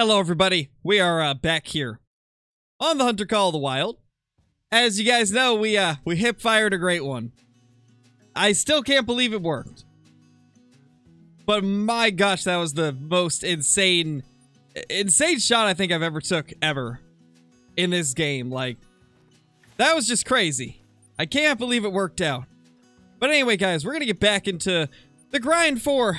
Hello, everybody. We are uh, back here on the Hunter Call of the Wild. As you guys know, we uh we hip fired a great one. I still can't believe it worked. But my gosh, that was the most insane insane shot I think I've ever took ever in this game. Like that was just crazy. I can't believe it worked out. But anyway, guys, we're going to get back into the grind for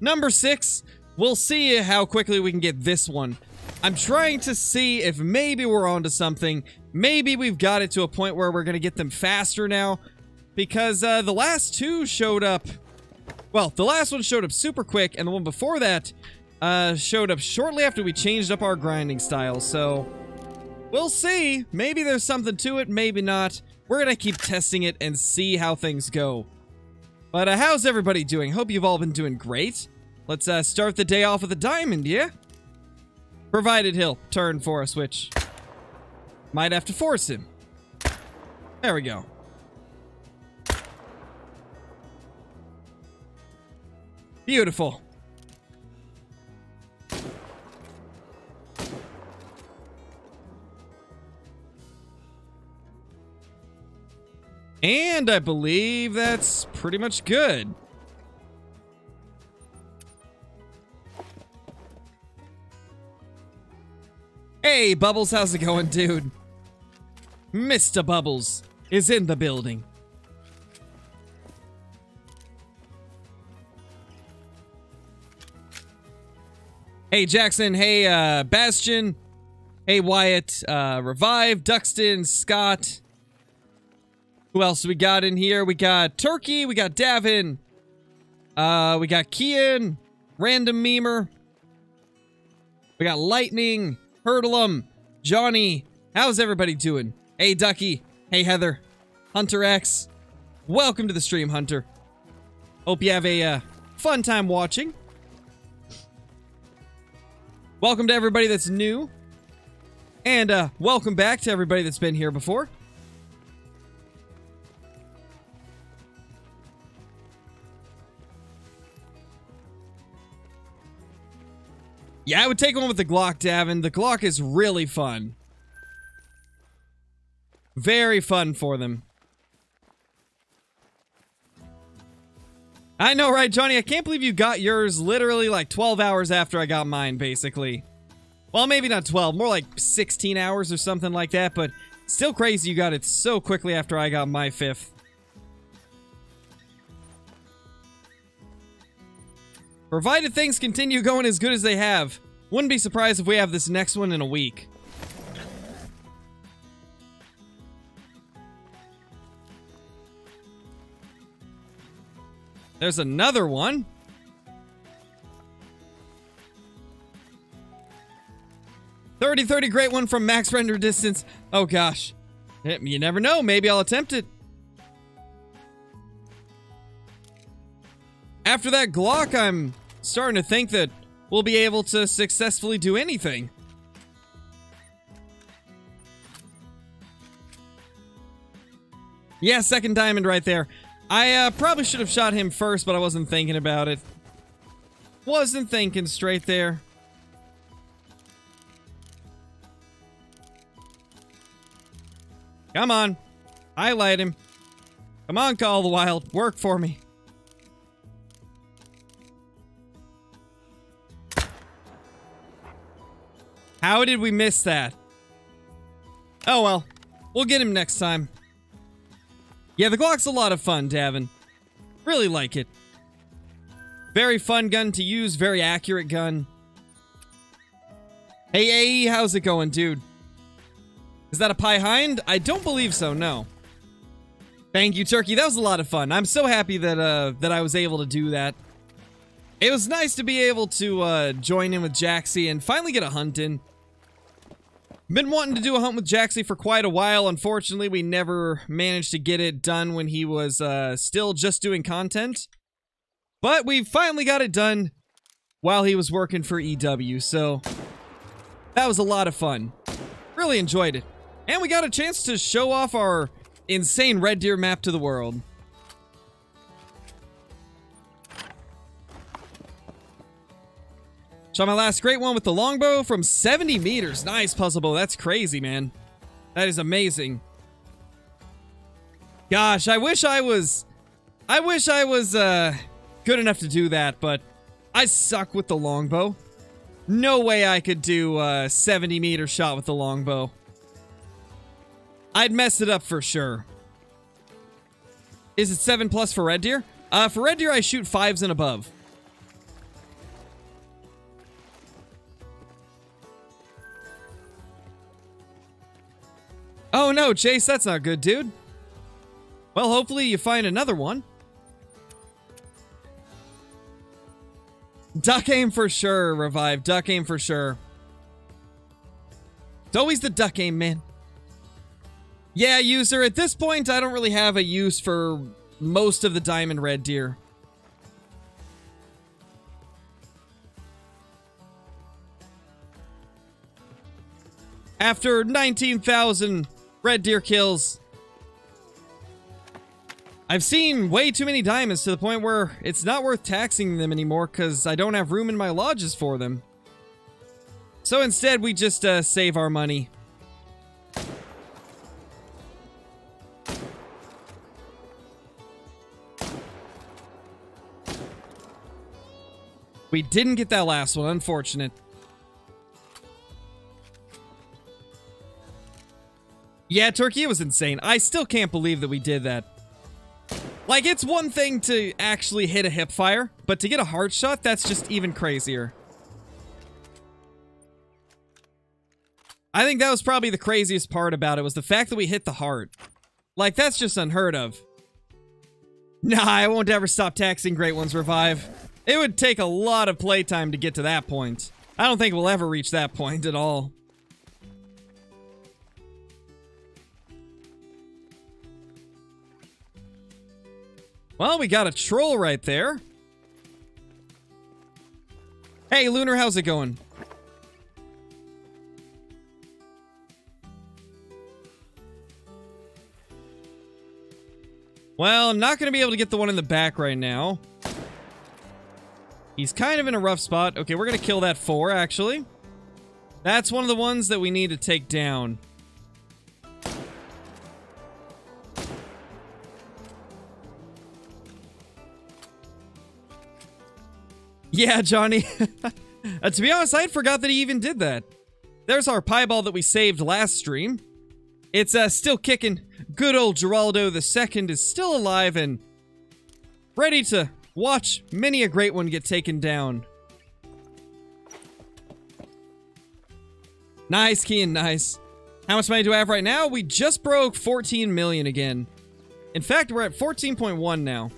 number 6. We'll see how quickly we can get this one. I'm trying to see if maybe we're onto something. Maybe we've got it to a point where we're going to get them faster now. Because uh, the last two showed up... Well, the last one showed up super quick, and the one before that uh, showed up shortly after we changed up our grinding style. So, we'll see. Maybe there's something to it, maybe not. We're going to keep testing it and see how things go. But uh, how's everybody doing? Hope you've all been doing great. Let's uh, start the day off with a diamond, yeah? Provided he'll turn for a switch. Might have to force him. There we go. Beautiful. And I believe that's pretty much good. Hey, Bubbles, how's it going, dude? Mr. Bubbles is in the building. Hey, Jackson. Hey, uh, Bastion. Hey, Wyatt. Uh, Revive, Duxton, Scott. Who else we got in here? We got Turkey. We got Davin. Uh, we got Kian. Random Memer. We got Lightning. Hurdleum, Johnny, how's everybody doing? Hey, Ducky. Hey, Heather. Hunter X. Welcome to the stream, Hunter. Hope you have a uh, fun time watching. Welcome to everybody that's new. And uh, welcome back to everybody that's been here before. Yeah, I would take one with the Glock, Davin. The Glock is really fun. Very fun for them. I know, right, Johnny? I can't believe you got yours literally like 12 hours after I got mine, basically. Well, maybe not 12, more like 16 hours or something like that, but still crazy you got it so quickly after I got my fifth. Provided things continue going as good as they have. Wouldn't be surprised if we have this next one in a week. There's another one. Thirty thirty, great one from max render distance. Oh gosh. You never know, maybe I'll attempt it. After that Glock, I'm starting to think that we'll be able to successfully do anything. Yeah, second diamond right there. I uh, probably should have shot him first, but I wasn't thinking about it. Wasn't thinking straight there. Come on. Highlight him. Come on, Call the Wild. Work for me. How did we miss that? Oh well. We'll get him next time. Yeah, the Glock's a lot of fun, Davin. Really like it. Very fun gun to use, very accurate gun. Hey, AE, how's it going, dude? Is that a pie hind? I don't believe so, no. Thank you, Turkey. That was a lot of fun. I'm so happy that uh that I was able to do that. It was nice to be able to uh join in with Jaxie and finally get a hunt in. Been wanting to do a hunt with Jaxie for quite a while. Unfortunately, we never managed to get it done when he was uh, still just doing content. But we finally got it done while he was working for EW, so that was a lot of fun. Really enjoyed it. And we got a chance to show off our insane Red Deer map to the world. Shot my last great one with the longbow from 70 meters. Nice puzzle bow. That's crazy, man. That is amazing. Gosh, I wish I was... I wish I was, uh, good enough to do that, but I suck with the longbow. No way I could do a 70 meter shot with the longbow. I'd mess it up for sure. Is it 7 plus for red deer? Uh, for red deer, I shoot 5s and above. Oh no, Chase, that's not good, dude. Well, hopefully you find another one. Duck aim for sure, Revive. Duck aim for sure. It's always the duck aim, man. Yeah, user, at this point, I don't really have a use for most of the diamond red deer. After 19,000 red deer kills, I've seen way too many diamonds to the point where it's not worth taxing them anymore because I don't have room in my lodges for them. So instead, we just uh, save our money. We didn't get that last one, unfortunate. Yeah, Turkey was insane. I still can't believe that we did that. Like, it's one thing to actually hit a hip fire, but to get a heart shot, that's just even crazier. I think that was probably the craziest part about it, was the fact that we hit the heart. Like, that's just unheard of. Nah, I won't ever stop taxing Great Ones Revive. It would take a lot of playtime to get to that point. I don't think we'll ever reach that point at all. Well, we got a troll right there. Hey, Lunar, how's it going? Well, I'm not going to be able to get the one in the back right now. He's kind of in a rough spot. Okay, we're going to kill that four, actually. That's one of the ones that we need to take down. Yeah, Johnny. uh, to be honest, I had forgot that he even did that. There's our piebald that we saved last stream. It's uh, still kicking. Good old Geraldo II is still alive and ready to Watch many a great one get taken down. Nice, Kian, nice. How much money do I have right now? We just broke 14 million again. In fact, we're at 14.1 now.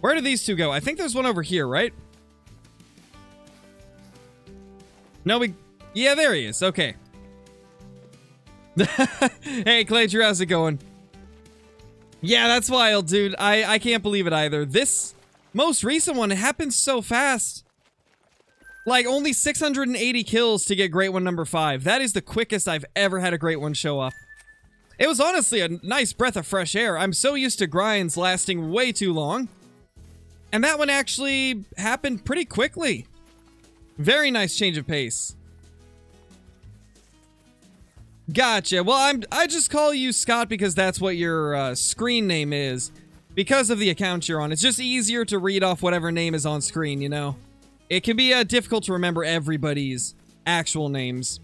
Where do these two go? I think there's one over here, right? No, we yeah, there he is. Okay. hey, Claytor, how's it going? Yeah, that's wild, dude. I, I can't believe it either. This most recent one happened so fast. Like, only 680 kills to get Great One number 5. That is the quickest I've ever had a Great One show up. It was honestly a nice breath of fresh air. I'm so used to grinds lasting way too long. And that one actually happened pretty quickly. Very nice change of pace. Gotcha. Well, I'm I just call you Scott because that's what your uh, screen name is. Because of the account you're on. It's just easier to read off whatever name is on screen, you know? It can be uh, difficult to remember everybody's actual names.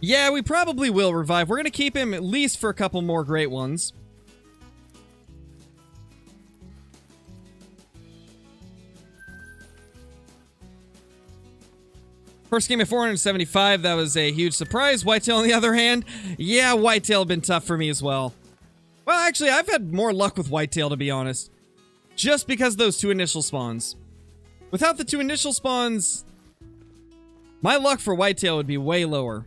Yeah, we probably will revive. We're going to keep him at least for a couple more great ones. First game at 475, that was a huge surprise. Whitetail, on the other hand, yeah, Whitetail been tough for me as well. Well, actually, I've had more luck with Whitetail, to be honest. Just because those two initial spawns. Without the two initial spawns, my luck for Whitetail would be way lower.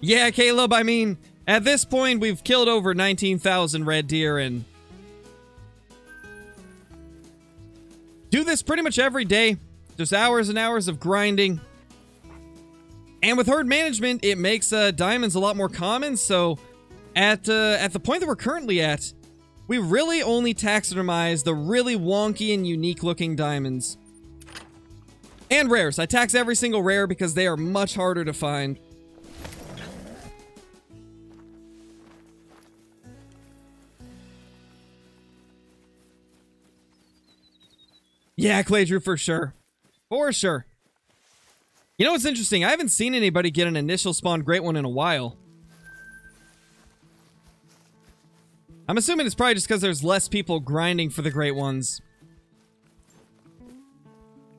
Yeah, Caleb, I mean, at this point, we've killed over 19,000 red deer and... Do this pretty much every day. Just hours and hours of grinding. And with herd management, it makes uh, diamonds a lot more common, so at, uh, at the point that we're currently at, we really only taxonomize the really wonky and unique looking diamonds. And rares. I tax every single rare because they are much harder to find. Yeah, Clay Drew for sure. For sure. You know what's interesting? I haven't seen anybody get an initial spawn great one in a while. I'm assuming it's probably just because there's less people grinding for the great ones.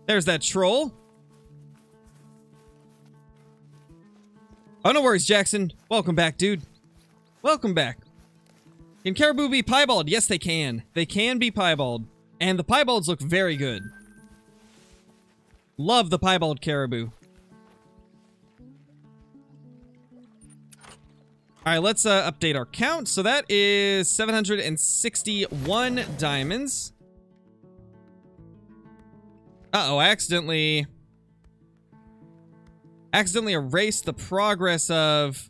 There's that troll. Oh, no worries, Jackson. Welcome back, dude. Welcome back. Can caribou be piebald? Yes, they can. They can be piebald. And the piebalds look very good. Love the piebald caribou. All right, let's uh, update our count. So that is 761 diamonds. Uh-oh, I accidentally... Accidentally erased the progress of...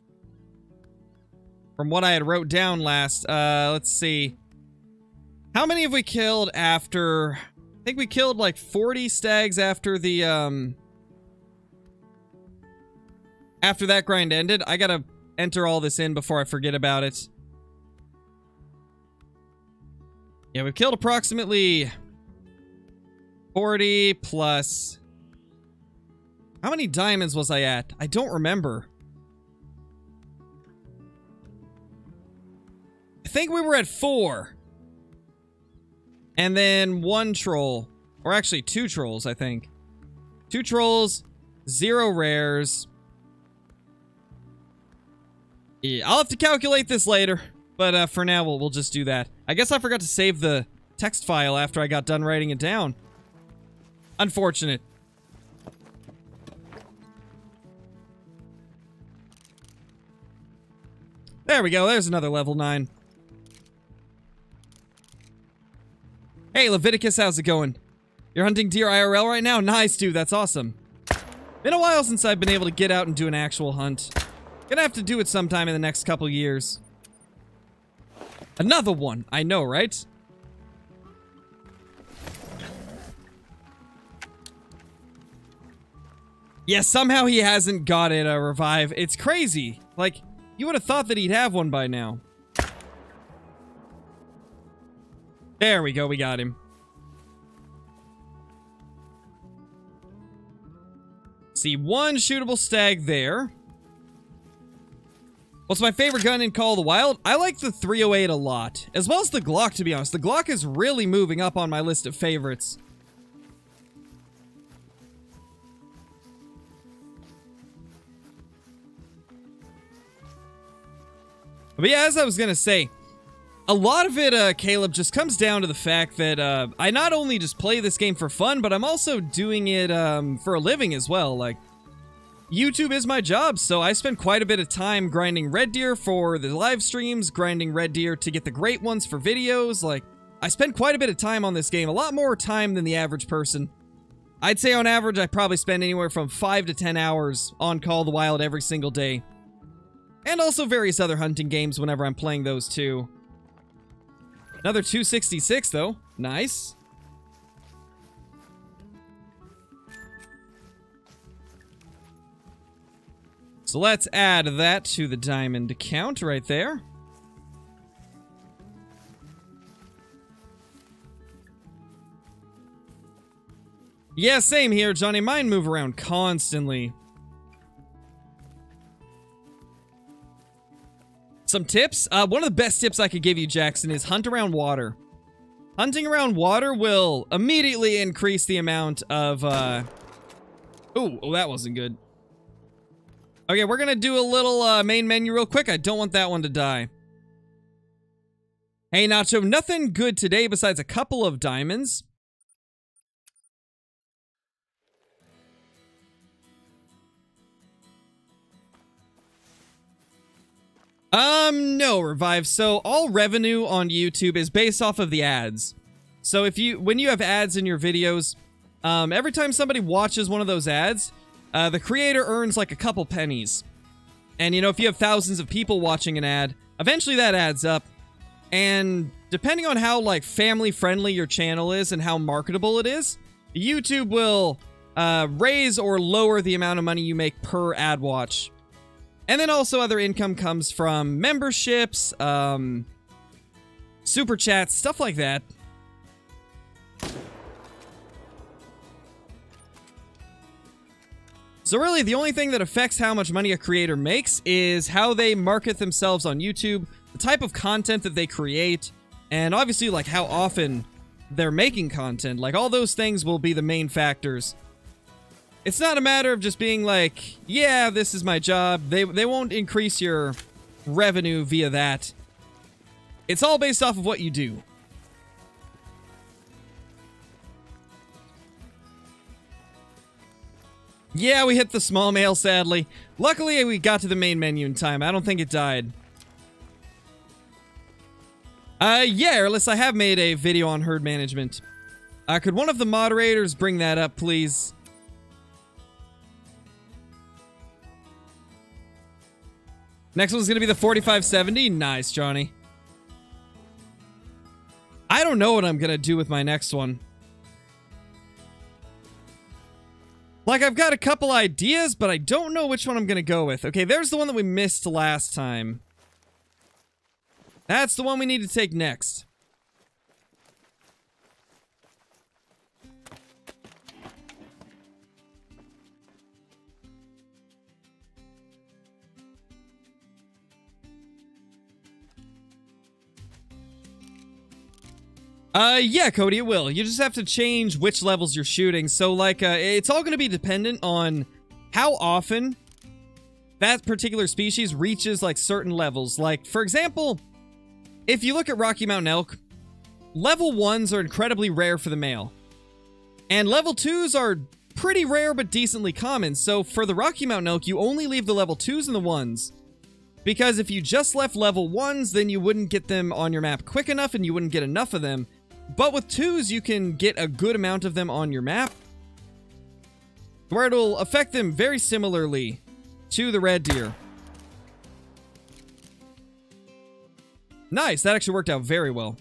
From what I had wrote down last. Uh, let's see. How many have we killed after... I think we killed like 40 stags after the, um... After that grind ended. I gotta enter all this in before I forget about it. Yeah, we've killed approximately 40 plus... How many diamonds was I at? I don't remember. I think we were at four. And then one troll. Or actually two trolls, I think. Two trolls, zero rares, yeah, I'll have to calculate this later. But uh, for now, we'll, we'll just do that. I guess I forgot to save the text file after I got done writing it down. Unfortunate. There we go. There's another level 9. Hey, Leviticus, how's it going? You're hunting deer IRL right now? Nice, dude. That's awesome. Been a while since I've been able to get out and do an actual hunt. Gonna have to do it sometime in the next couple years. Another one. I know, right? Yeah, somehow he hasn't got it a revive. It's crazy. Like, you would have thought that he'd have one by now. There we go, we got him. See, one shootable stag there. What's my favorite gun in Call of the Wild? I like the 308 a lot, as well as the Glock, to be honest. The Glock is really moving up on my list of favorites. But yeah, as I was gonna say, a lot of it, uh, Caleb, just comes down to the fact that uh, I not only just play this game for fun, but I'm also doing it um, for a living as well. Like, YouTube is my job, so I spend quite a bit of time grinding red deer for the live streams, grinding red deer to get the great ones for videos. Like, I spend quite a bit of time on this game, a lot more time than the average person. I'd say on average, I probably spend anywhere from 5 to 10 hours on Call of the Wild every single day. And also various other hunting games whenever I'm playing those too. Another 266 though. Nice. So let's add that to the diamond count right there. Yeah, same here, Johnny. Mine move around constantly. Some tips? Uh, one of the best tips I could give you, Jackson, is hunt around water. Hunting around water will immediately increase the amount of, uh... Ooh, oh, that wasn't good. Okay, we're gonna do a little uh, main menu real quick. I don't want that one to die. Hey, Nacho, nothing good today besides a couple of diamonds. Um, no, Revive. So all revenue on YouTube is based off of the ads. So if you when you have ads in your videos, um, every time somebody watches one of those ads, uh, the creator earns like a couple pennies. And you know, if you have thousands of people watching an ad, eventually that adds up. And depending on how like family friendly your channel is and how marketable it is, YouTube will uh, raise or lower the amount of money you make per ad watch. And then also other income comes from memberships, um, super chats, stuff like that. So really, the only thing that affects how much money a creator makes is how they market themselves on YouTube, the type of content that they create, and obviously like how often they're making content. Like all those things will be the main factors. It's not a matter of just being like, yeah, this is my job. They they won't increase your revenue via that. It's all based off of what you do. Yeah, we hit the small male, sadly. Luckily, we got to the main menu in time. I don't think it died. Uh, yeah, Airless, I have made a video on herd management. Uh, could one of the moderators bring that up, please? Next one's gonna be the 4570. Nice, Johnny. I don't know what I'm gonna do with my next one. Like, I've got a couple ideas, but I don't know which one I'm gonna go with. Okay, there's the one that we missed last time. That's the one we need to take next. Uh, yeah, Cody, it will. You just have to change which levels you're shooting. So, like, uh, it's all going to be dependent on how often that particular species reaches, like, certain levels. Like, for example, if you look at Rocky Mountain elk, level 1s are incredibly rare for the male. And level 2s are pretty rare but decently common. So, for the Rocky Mountain elk, you only leave the level 2s and the 1s. Because if you just left level 1s, then you wouldn't get them on your map quick enough and you wouldn't get enough of them. But with twos, you can get a good amount of them on your map, where it'll affect them very similarly to the red deer. Nice, that actually worked out very well.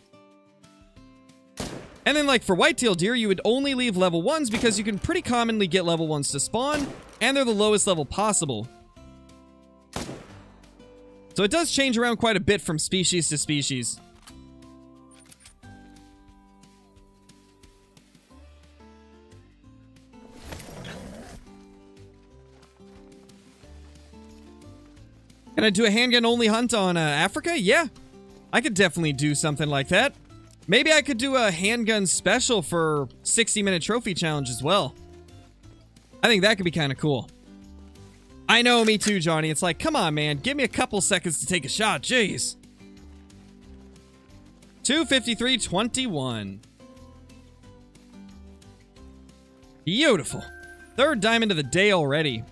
And then like for whitetail deer, you would only leave level 1s because you can pretty commonly get level 1s to spawn, and they're the lowest level possible. So it does change around quite a bit from species to species. Can I do a handgun only hunt on uh, Africa? Yeah. I could definitely do something like that. Maybe I could do a handgun special for 60 minute trophy challenge as well. I think that could be kind of cool. I know, me too, Johnny. It's like, come on, man. Give me a couple seconds to take a shot. Jeez. 253.21. Beautiful. Third diamond of the day already.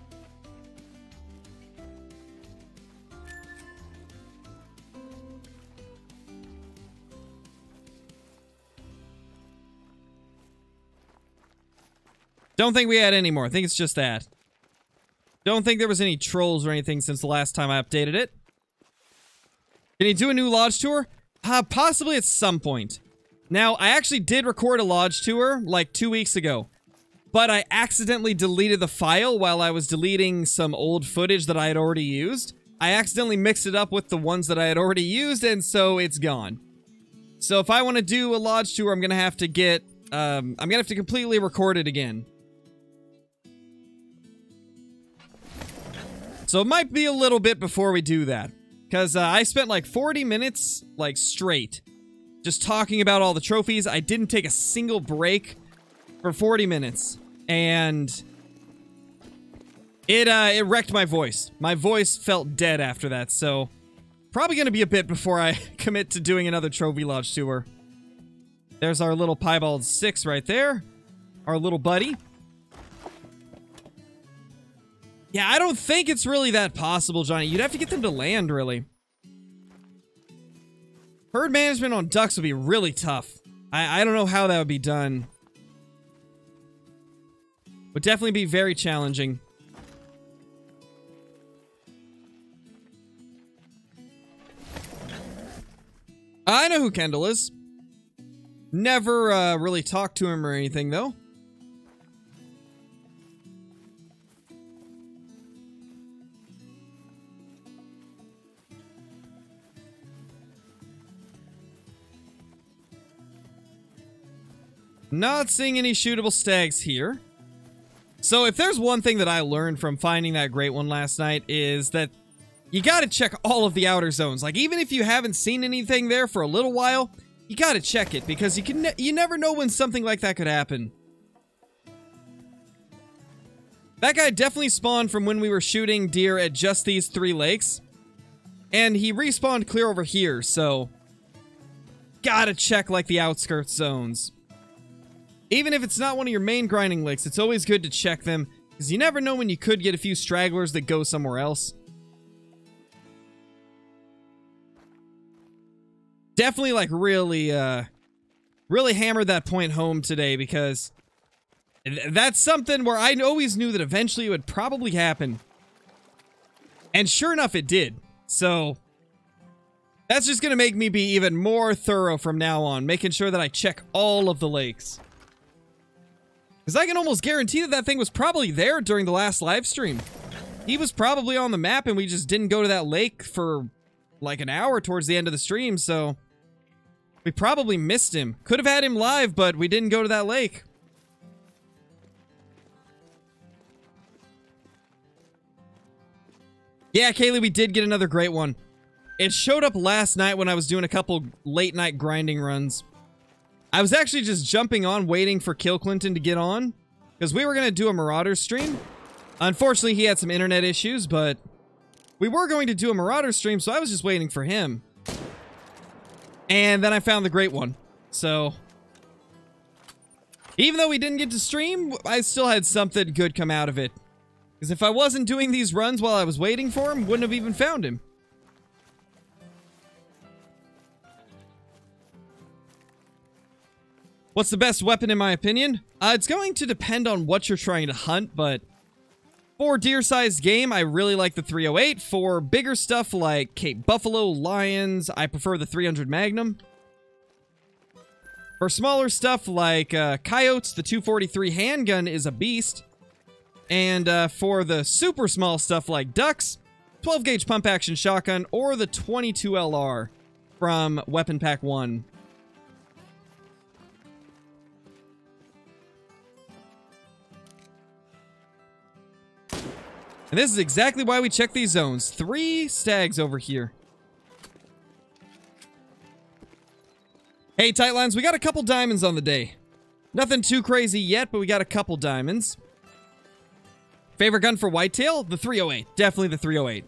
Don't think we had any more. I think it's just that. Don't think there was any trolls or anything since the last time I updated it. Can you do a new lodge tour? Uh, possibly at some point. Now, I actually did record a lodge tour like two weeks ago. But I accidentally deleted the file while I was deleting some old footage that I had already used. I accidentally mixed it up with the ones that I had already used, and so it's gone. So if I want to do a lodge tour, I'm going to have to get... Um, I'm going to have to completely record it again. So it might be a little bit before we do that. Because uh, I spent like 40 minutes, like, straight. Just talking about all the trophies. I didn't take a single break for 40 minutes. And... It, uh, it wrecked my voice. My voice felt dead after that, so... Probably gonna be a bit before I commit to doing another Trophy Lodge tour. There's our little Piebald 6 right there. Our little buddy. Yeah, I don't think it's really that possible, Johnny. You'd have to get them to land, really. Herd management on ducks would be really tough. I, I don't know how that would be done. Would definitely be very challenging. I know who Kendall is. Never uh, really talked to him or anything, though. Not seeing any shootable stags here. So if there's one thing that I learned from finding that great one last night is that you gotta check all of the outer zones. Like even if you haven't seen anything there for a little while, you gotta check it because you can ne you never know when something like that could happen. That guy definitely spawned from when we were shooting deer at just these three lakes. And he respawned clear over here, so... Gotta check, like, the outskirts zones. Even if it's not one of your main grinding licks, it's always good to check them, because you never know when you could get a few stragglers that go somewhere else. Definitely, like, really, uh, really hammered that point home today, because that's something where I always knew that eventually it would probably happen. And sure enough, it did. So, that's just going to make me be even more thorough from now on, making sure that I check all of the lakes. Because I can almost guarantee that that thing was probably there during the last live stream. He was probably on the map and we just didn't go to that lake for like an hour towards the end of the stream, so... We probably missed him. Could have had him live, but we didn't go to that lake. Yeah, Kaylee, we did get another great one. It showed up last night when I was doing a couple late night grinding runs. I was actually just jumping on waiting for Kill Clinton to get on because we were going to do a Marauder stream. Unfortunately, he had some internet issues, but we were going to do a Marauder stream, so I was just waiting for him. And then I found the great one. So, even though we didn't get to stream, I still had something good come out of it. Because if I wasn't doing these runs while I was waiting for him, wouldn't have even found him. What's the best weapon in my opinion? Uh, it's going to depend on what you're trying to hunt, but for deer-sized game, I really like the 308. For bigger stuff like Cape Buffalo, lions, I prefer the 300 Magnum. For smaller stuff like uh, coyotes, the 243 handgun is a beast. And uh, for the super small stuff like ducks, 12 gauge pump action shotgun or the 22 LR from Weapon Pack 1. And this is exactly why we check these zones. Three stags over here. Hey, Tightlines, we got a couple diamonds on the day. Nothing too crazy yet, but we got a couple diamonds. Favorite gun for whitetail? The 308. Definitely the 308.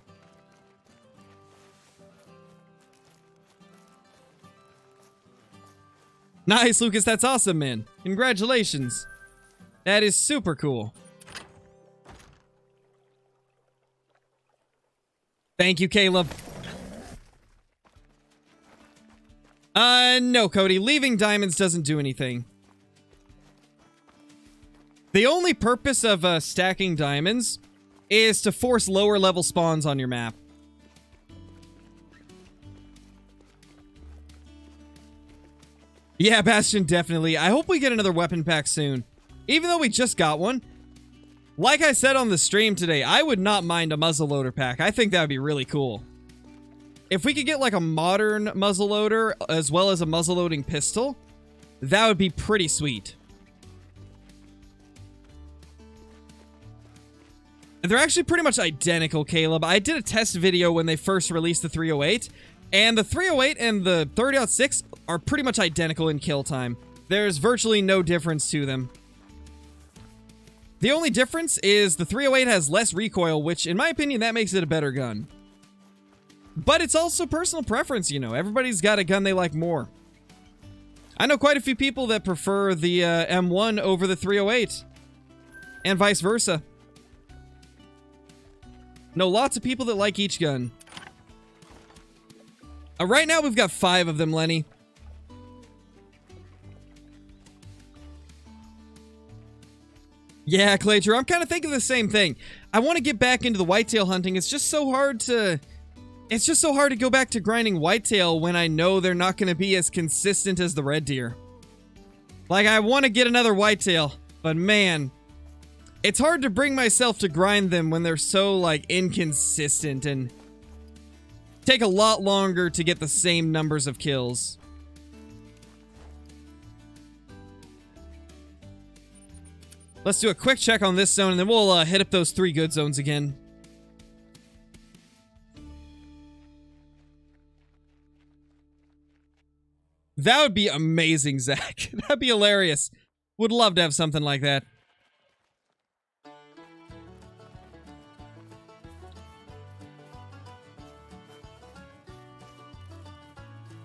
Nice, Lucas. That's awesome, man. Congratulations. That is super cool. Thank you, Caleb. Uh, no, Cody. Leaving diamonds doesn't do anything. The only purpose of uh, stacking diamonds is to force lower level spawns on your map. Yeah, Bastion, definitely. I hope we get another weapon pack soon. Even though we just got one, like I said on the stream today, I would not mind a muzzleloader pack. I think that would be really cool. If we could get like a modern muzzleloader as well as a muzzleloading pistol, that would be pretty sweet. They're actually pretty much identical, Caleb. I did a test video when they first released the 308, and the 308 and the 30.6 are pretty much identical in kill time. There's virtually no difference to them. The only difference is the 308 has less recoil, which in my opinion, that makes it a better gun. But it's also personal preference, you know. Everybody's got a gun they like more. I know quite a few people that prefer the uh, M1 over the 308. And vice versa. Know lots of people that like each gun. Uh, right now, we've got five of them, Lenny. Yeah, Claytor, I'm kind of thinking the same thing. I want to get back into the whitetail hunting. It's just so hard to... It's just so hard to go back to grinding whitetail when I know they're not going to be as consistent as the red deer. Like, I want to get another whitetail, but man, it's hard to bring myself to grind them when they're so, like, inconsistent and take a lot longer to get the same numbers of kills. Let's do a quick check on this zone, and then we'll uh, hit up those three good zones again. That would be amazing, Zach. That'd be hilarious. Would love to have something like that.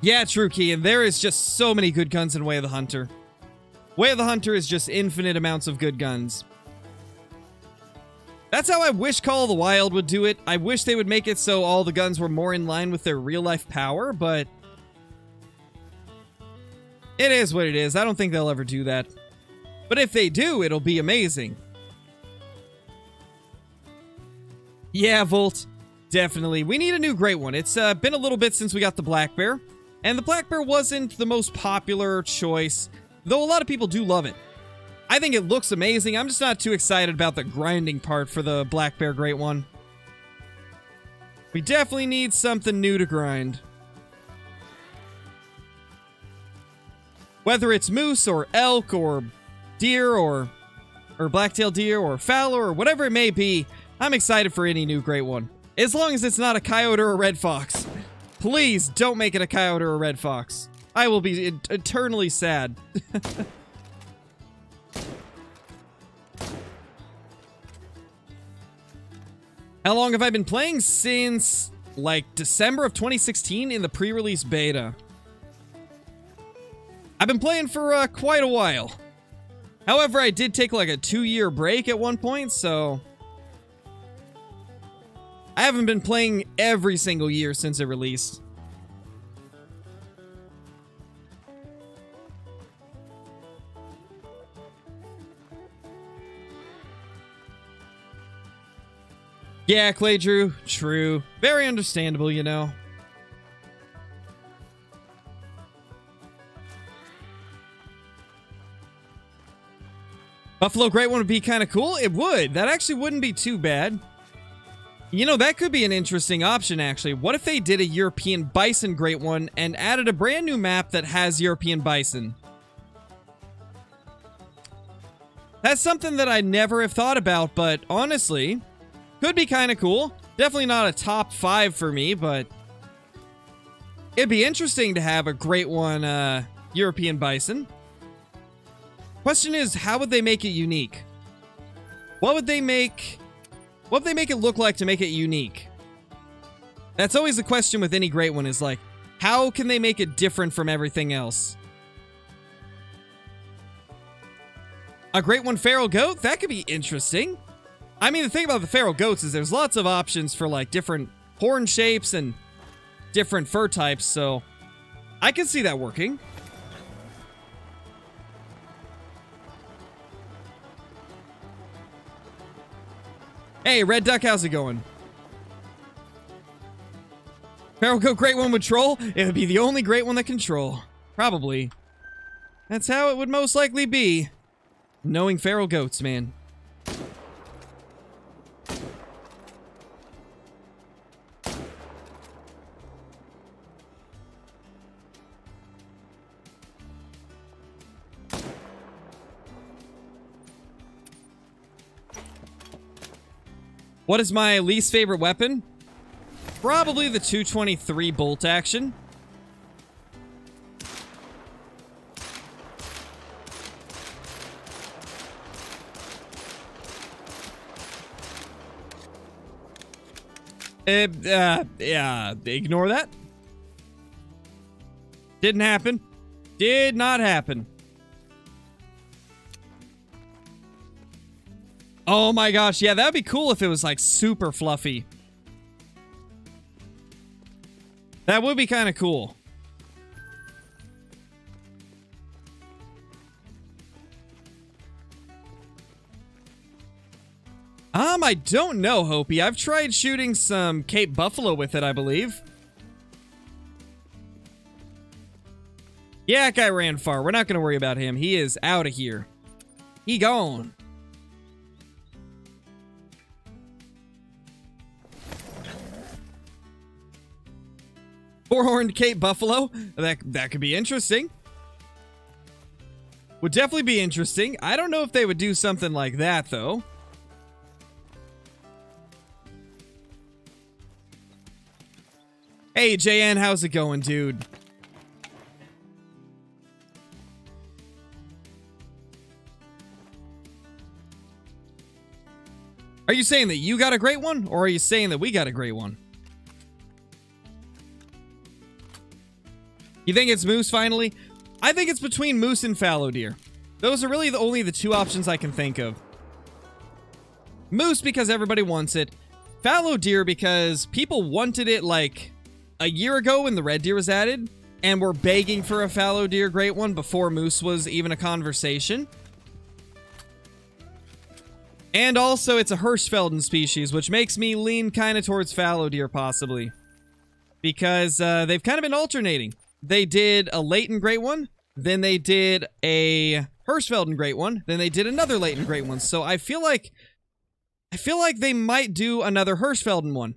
Yeah, true, Key, and there is just so many good guns in Way of the Hunter. Way of the Hunter is just infinite amounts of good guns. That's how I wish Call of the Wild would do it. I wish they would make it so all the guns were more in line with their real-life power, but... It is what it is. I don't think they'll ever do that. But if they do, it'll be amazing. Yeah, Volt. Definitely. We need a new great one. It's uh, been a little bit since we got the Black Bear. And the Black Bear wasn't the most popular choice, though a lot of people do love it. I think it looks amazing. I'm just not too excited about the grinding part for the Black Bear Great One. We definitely need something new to grind. Whether it's moose or elk or deer or or blacktail deer or fallow or whatever it may be, I'm excited for any new great one. As long as it's not a coyote or a red fox. Please don't make it a coyote or a red fox. I will be eternally sad. How long have I been playing? Since, like, December of 2016 in the pre-release beta. I've been playing for uh, quite a while. However, I did take, like, a two-year break at one point, so... I haven't been playing every single year since it released. Yeah, Clay Drew. True. Very understandable, you know. Buffalo Great One would be kind of cool. It would. That actually wouldn't be too bad. You know, that could be an interesting option, actually. What if they did a European Bison Great One and added a brand new map that has European Bison? That's something that I never have thought about, but honestly, could be kind of cool. Definitely not a top five for me, but it'd be interesting to have a great one, uh, European Bison. Question is, how would they make it unique? What would they make what would they make it look like to make it unique? That's always the question with any great one is like, how can they make it different from everything else? A great one feral goat? That could be interesting. I mean, the thing about the feral goats is there's lots of options for like different horn shapes and different fur types, so I can see that working. Hey, Red Duck, how's it going? Feral Goat Great One would troll? It would be the only Great One that can troll. Probably. That's how it would most likely be. Knowing feral goats, man. What is my least favorite weapon? Probably the 223 bolt action. Uh, uh, yeah, ignore that. Didn't happen. Did not happen. Oh my gosh, yeah, that'd be cool if it was like super fluffy. That would be kind of cool. Um, I don't know, Hopi. I've tried shooting some Cape Buffalo with it, I believe. Yeah, that guy ran far. We're not going to worry about him. He is out of here. He gone. Four-horned Cape Buffalo. That, that could be interesting. Would definitely be interesting. I don't know if they would do something like that, though. Hey, JN, how's it going, dude? Are you saying that you got a great one, or are you saying that we got a great one? You think it's Moose finally? I think it's between Moose and Fallow Deer. Those are really the only the two options I can think of. Moose because everybody wants it. Fallow Deer because people wanted it like a year ago when the Red Deer was added and were begging for a Fallow Deer Great One before Moose was even a conversation. And also, it's a Hirschfelden species, which makes me lean kind of towards fallow deer, possibly. Because uh, they've kind of been alternating. They did a Layton Great One, then they did a Hirschfelden Great One, then they did another Layton Great One. So I feel like... I feel like they might do another Hirschfelden one.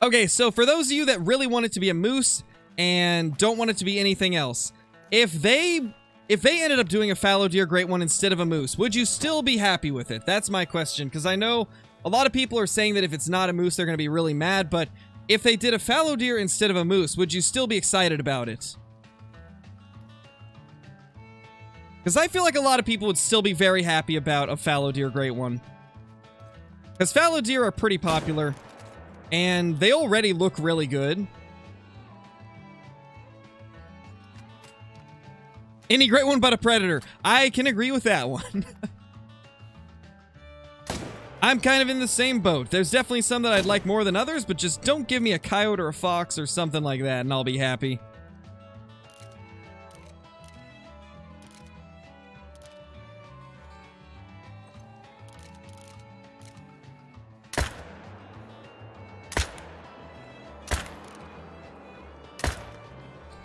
Okay, so for those of you that really want it to be a moose and don't want it to be anything else, if they if they ended up doing a fallow deer great one instead of a moose, would you still be happy with it? That's my question, because I know a lot of people are saying that if it's not a moose, they're going to be really mad, but if they did a fallow deer instead of a moose, would you still be excited about it? Because I feel like a lot of people would still be very happy about a fallow deer great one. Because fallow deer are pretty popular, and they already look really good. Any great one but a predator. I can agree with that one. I'm kind of in the same boat. There's definitely some that I'd like more than others, but just don't give me a coyote or a fox or something like that, and I'll be happy.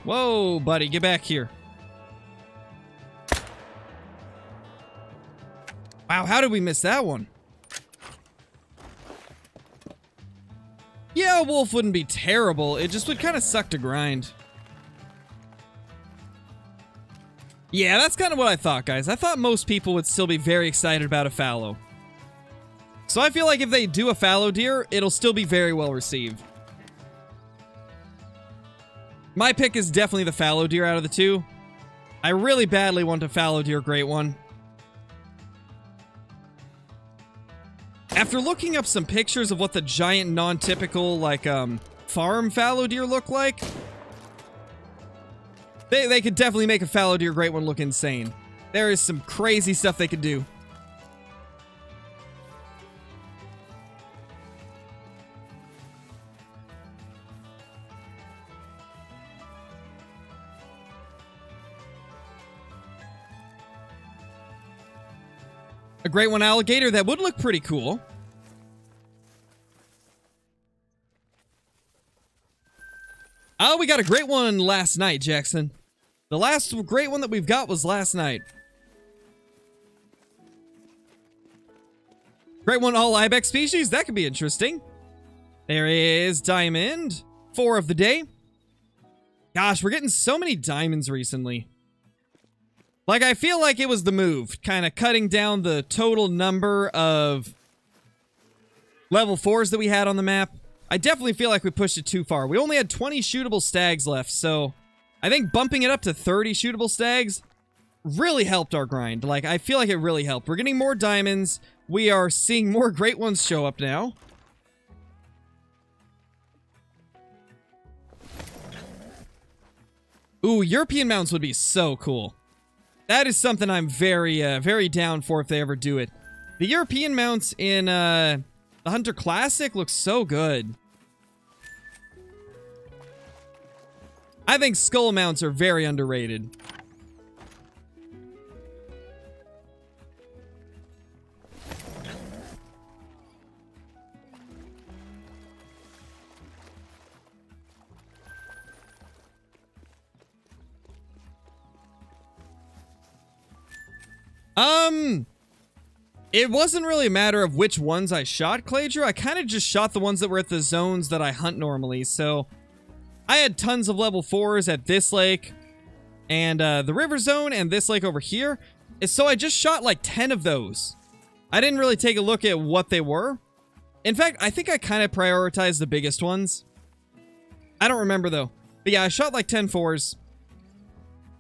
Whoa, buddy, get back here. Wow, how did we miss that one? Yeah, wolf wouldn't be terrible. It just would kind of suck to grind. Yeah, that's kind of what I thought, guys. I thought most people would still be very excited about a fallow. So I feel like if they do a fallow deer, it'll still be very well received. My pick is definitely the fallow deer out of the two. I really badly want a fallow deer great one. After looking up some pictures of what the giant non-typical, like, um, farm fallow deer look like, they, they could definitely make a fallow deer great one look insane. There is some crazy stuff they could do. A great one alligator that would look pretty cool. Oh, we got a great one last night, Jackson. The last great one that we've got was last night. Great one all ibex species. That could be interesting. There is diamond. Four of the day. Gosh, we're getting so many diamonds recently. Like, I feel like it was the move, kind of cutting down the total number of level 4s that we had on the map. I definitely feel like we pushed it too far. We only had 20 shootable stags left, so I think bumping it up to 30 shootable stags really helped our grind. Like, I feel like it really helped. We're getting more diamonds. We are seeing more great ones show up now. Ooh, European mounts would be so cool. That is something I'm very, uh, very down for if they ever do it. The European mounts in uh, the Hunter Classic look so good. I think skull mounts are very underrated. Um, it wasn't really a matter of which ones I shot, Cladra. I kind of just shot the ones that were at the zones that I hunt normally. So I had tons of level 4s at this lake and uh, the river zone and this lake over here. So I just shot like 10 of those. I didn't really take a look at what they were. In fact, I think I kind of prioritized the biggest ones. I don't remember though. But yeah, I shot like 10 fours.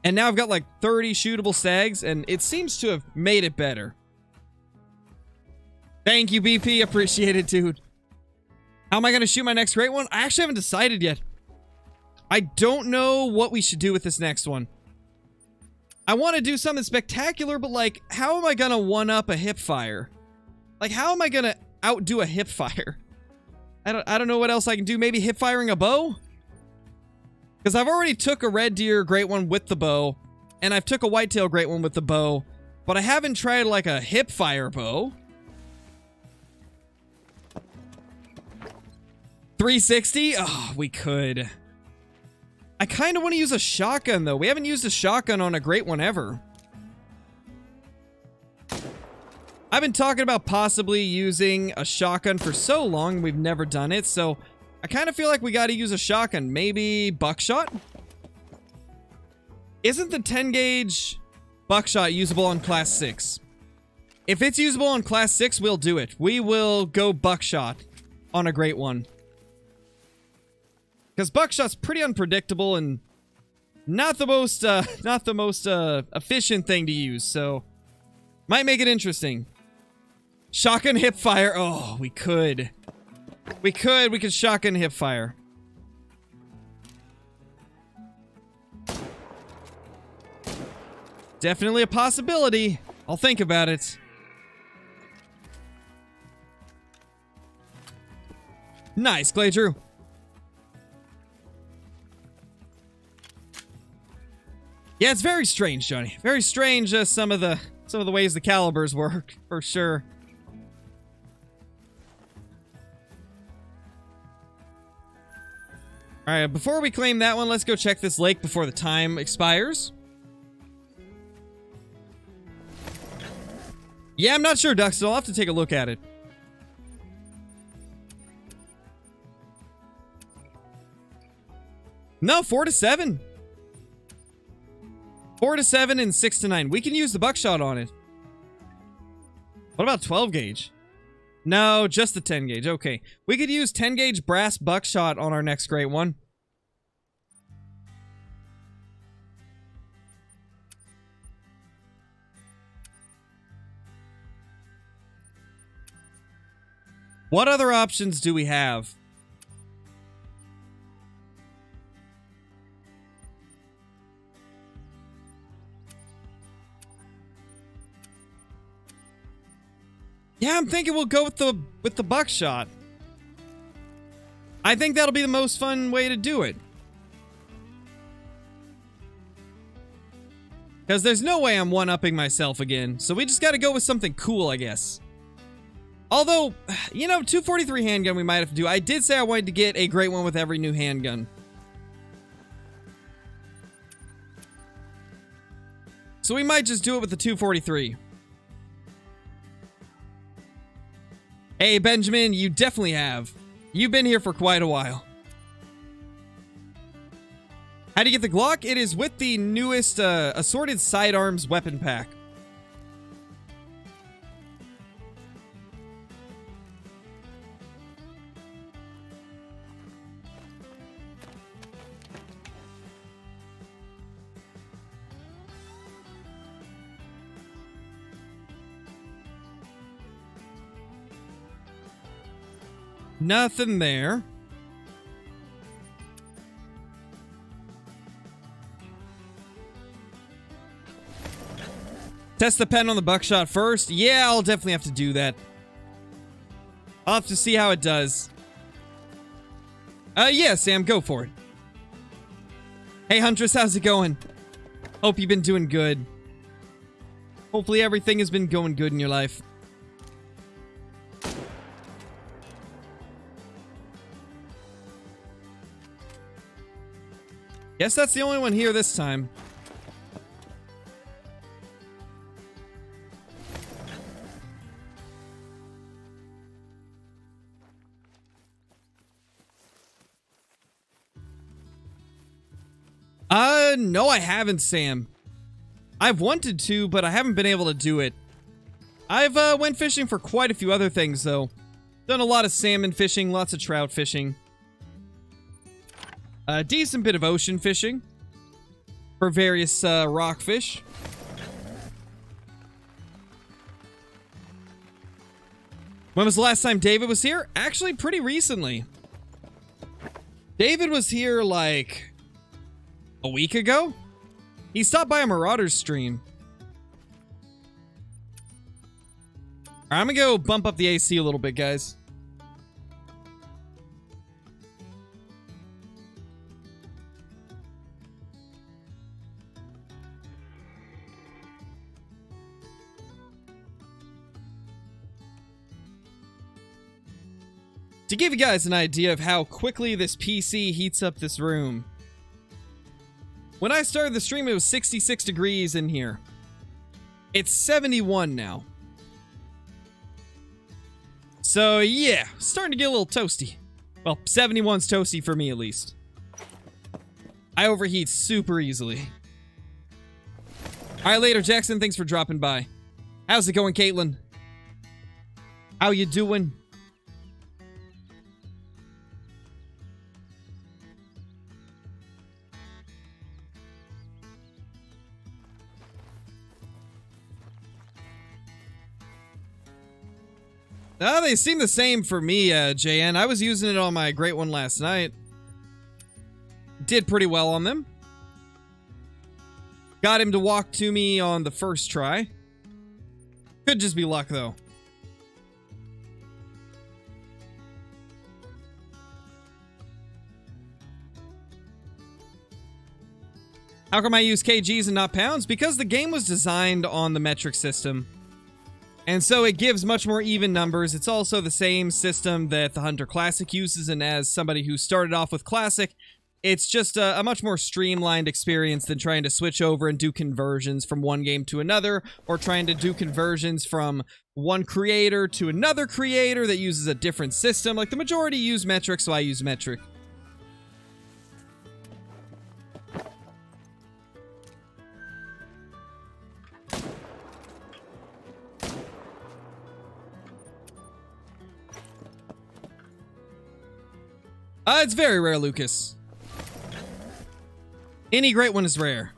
And now I've got like 30 shootable stags, and it seems to have made it better. Thank you, BP. Appreciate it, dude. How am I going to shoot my next great one? I actually haven't decided yet. I don't know what we should do with this next one. I want to do something spectacular, but like, how am I going to one-up a hip fire? Like, how am I going to outdo a hip fire? I don't, I don't know what else I can do. Maybe hip firing a bow? Because I've already took a red deer great one with the bow, and I've took a whitetail great one with the bow, but I haven't tried like a hip fire bow. 360? Oh, ah, we could. I kind of want to use a shotgun, though. We haven't used a shotgun on a great one ever. I've been talking about possibly using a shotgun for so long, we've never done it, so I kind of feel like we got to use a shotgun. Maybe buckshot? Isn't the 10 gauge buckshot usable on class 6? If it's usable on class 6, we'll do it. We will go buckshot on a great one. Because buckshot's pretty unpredictable and not the most, uh, not the most, uh, efficient thing to use, so might make it interesting. Shotgun hip fire. Oh, we could. We could. We could shotgun hip fire. Definitely a possibility. I'll think about it. Nice, Drew. Yeah, it's very strange, Johnny. Very strange uh, some of the some of the ways the calibers work, for sure. Alright, before we claim that one, let's go check this lake before the time expires. Yeah, I'm not sure, Dux. I'll have to take a look at it. No, 4 to 7. 4 to 7 and 6 to 9. We can use the buckshot on it. What about 12 gauge? No, just the 10 gauge. Okay. We could use 10 gauge brass buckshot on our next great one. What other options do we have? Yeah, I'm thinking we'll go with the with the buckshot. I think that'll be the most fun way to do it. Because there's no way I'm one-upping myself again. So we just got to go with something cool, I guess. Although, you know, 243 handgun we might have to do. I did say I wanted to get a great one with every new handgun. So we might just do it with the 243. Hey, Benjamin, you definitely have. You've been here for quite a while. How do you get the Glock? It is with the newest uh, assorted sidearms weapon pack. Nothing there. Test the pen on the buckshot first. Yeah, I'll definitely have to do that. I'll have to see how it does. Uh, yeah, Sam, go for it. Hey, Huntress, how's it going? Hope you've been doing good. Hopefully everything has been going good in your life. Guess that's the only one here this time. Uh, no I haven't, Sam. I've wanted to, but I haven't been able to do it. I've uh, went fishing for quite a few other things, though. Done a lot of salmon fishing, lots of trout fishing. A decent bit of ocean fishing for various uh, rockfish. When was the last time David was here? Actually, pretty recently. David was here like a week ago. He stopped by a Marauders stream. I'm gonna go bump up the AC a little bit, guys. To give you guys an idea of how quickly this PC heats up this room. When I started the stream, it was 66 degrees in here. It's 71 now. So yeah, starting to get a little toasty. Well, 71's toasty for me at least. I overheat super easily. Alright, later, Jackson. Thanks for dropping by. How's it going, Caitlin? How you doing? Oh, they seem the same for me, uh, JN. I was using it on my great one last night. Did pretty well on them. Got him to walk to me on the first try. Could just be luck, though. How come I use kgs and not pounds? Because the game was designed on the metric system. And so it gives much more even numbers. It's also the same system that the Hunter Classic uses, and as somebody who started off with Classic, it's just a, a, much more streamlined experience than trying to switch over and do conversions from one game to another, or trying to do conversions from one creator to another creator that uses a different system. Like, the majority use metric, so I use metric. Uh, it's very rare, Lucas. Any great one is rare.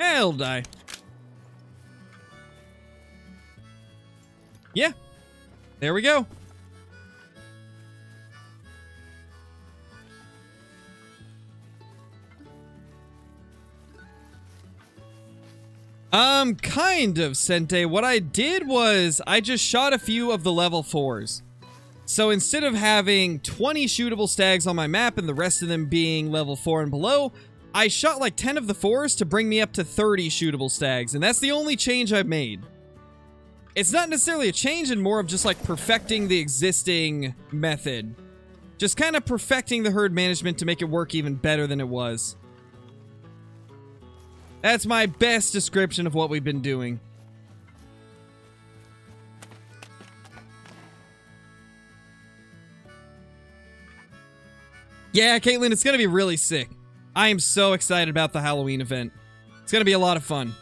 He'll die. Yeah. There we go. Um, kind of, Sente. What I did was I just shot a few of the level 4s. So instead of having 20 shootable stags on my map and the rest of them being level 4 and below, I shot like 10 of the 4s to bring me up to 30 shootable stags, and that's the only change I've made. It's not necessarily a change and more of just like perfecting the existing method. Just kind of perfecting the herd management to make it work even better than it was. That's my best description of what we've been doing. Yeah, Caitlin, it's going to be really sick. I am so excited about the Halloween event. It's going to be a lot of fun.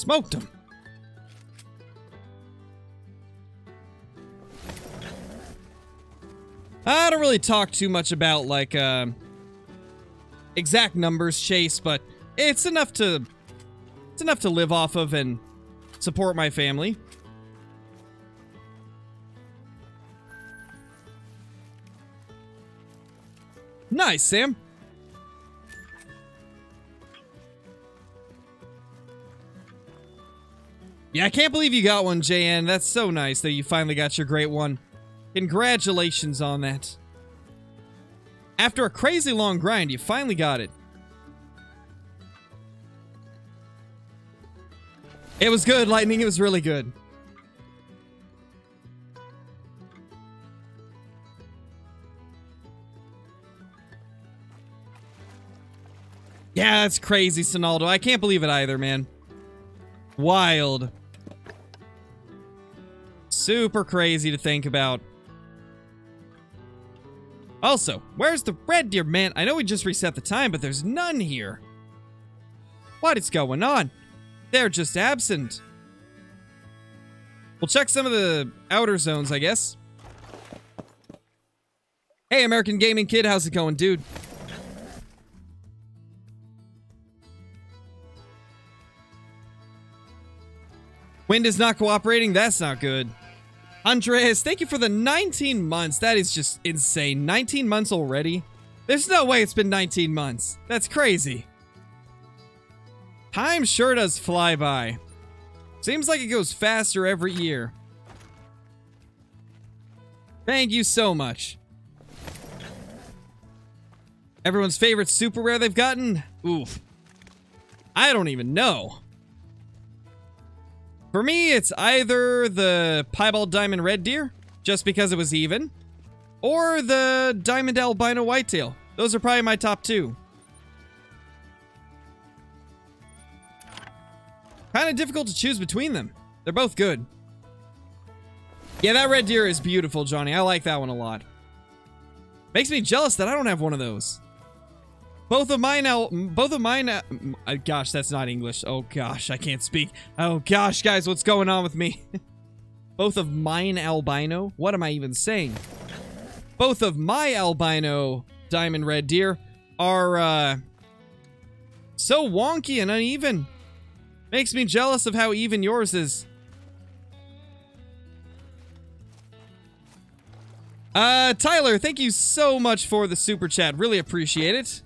Smoked him. I don't really talk too much about, like, uh, exact numbers, Chase, but it's enough to... It's enough to live off of and support my family. Nice, Sam. Yeah, I can't believe you got one, JN. That's so nice that you finally got your great one. Congratulations on that. After a crazy long grind, you finally got it. It was good, Lightning. It was really good. Yeah, that's crazy, Sonaldo. I can't believe it either, man. Wild. Super crazy to think about. Also, where's the red deer, man? I know we just reset the time, but there's none here. What is going on? They're just absent. We'll check some of the outer zones, I guess. Hey, American Gaming Kid, how's it going, dude? Wind is not cooperating. That's not good. Andreas, thank you for the 19 months. That is just insane. 19 months already? There's no way it's been 19 months. That's crazy. Time sure does fly by. Seems like it goes faster every year. Thank you so much. Everyone's favorite super rare they've gotten? Oof. I don't even know. For me, it's either the piebald diamond red deer, just because it was even, or the diamond albino whitetail. Those are probably my top two. Kind of difficult to choose between them. They're both good. Yeah, that red deer is beautiful, Johnny. I like that one a lot. Makes me jealous that I don't have one of those. Both of mine now, both of mine, uh, gosh, that's not English. Oh gosh, I can't speak. Oh gosh, guys, what's going on with me? both of mine albino, what am I even saying? Both of my albino diamond red deer are, uh, so wonky and uneven. Makes me jealous of how even yours is. Uh, Tyler, thank you so much for the super chat. Really appreciate it.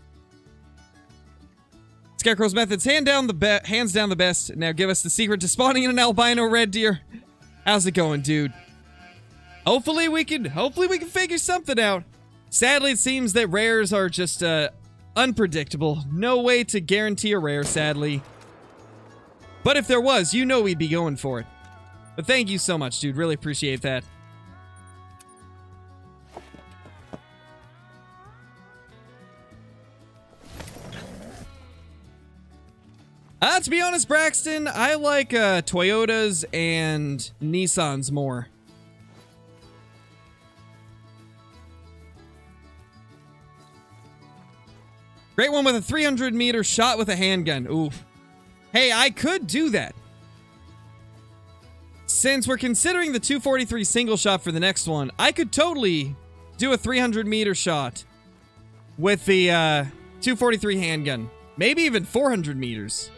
Scarecrow's methods hand down the hands down the best. Now give us the secret to spawning in an albino red deer. How's it going, dude? Hopefully we can hopefully we can figure something out. Sadly, it seems that rares are just uh unpredictable. No way to guarantee a rare, sadly. But if there was, you know we'd be going for it. But thank you so much, dude. Really appreciate that. Uh, to be honest, Braxton, I like uh, Toyotas and Nissans more. Great one with a 300 meter shot with a handgun. Oof. Hey, I could do that. Since we're considering the 243 single shot for the next one, I could totally do a 300 meter shot with the uh, 243 handgun. Maybe even 400 meters.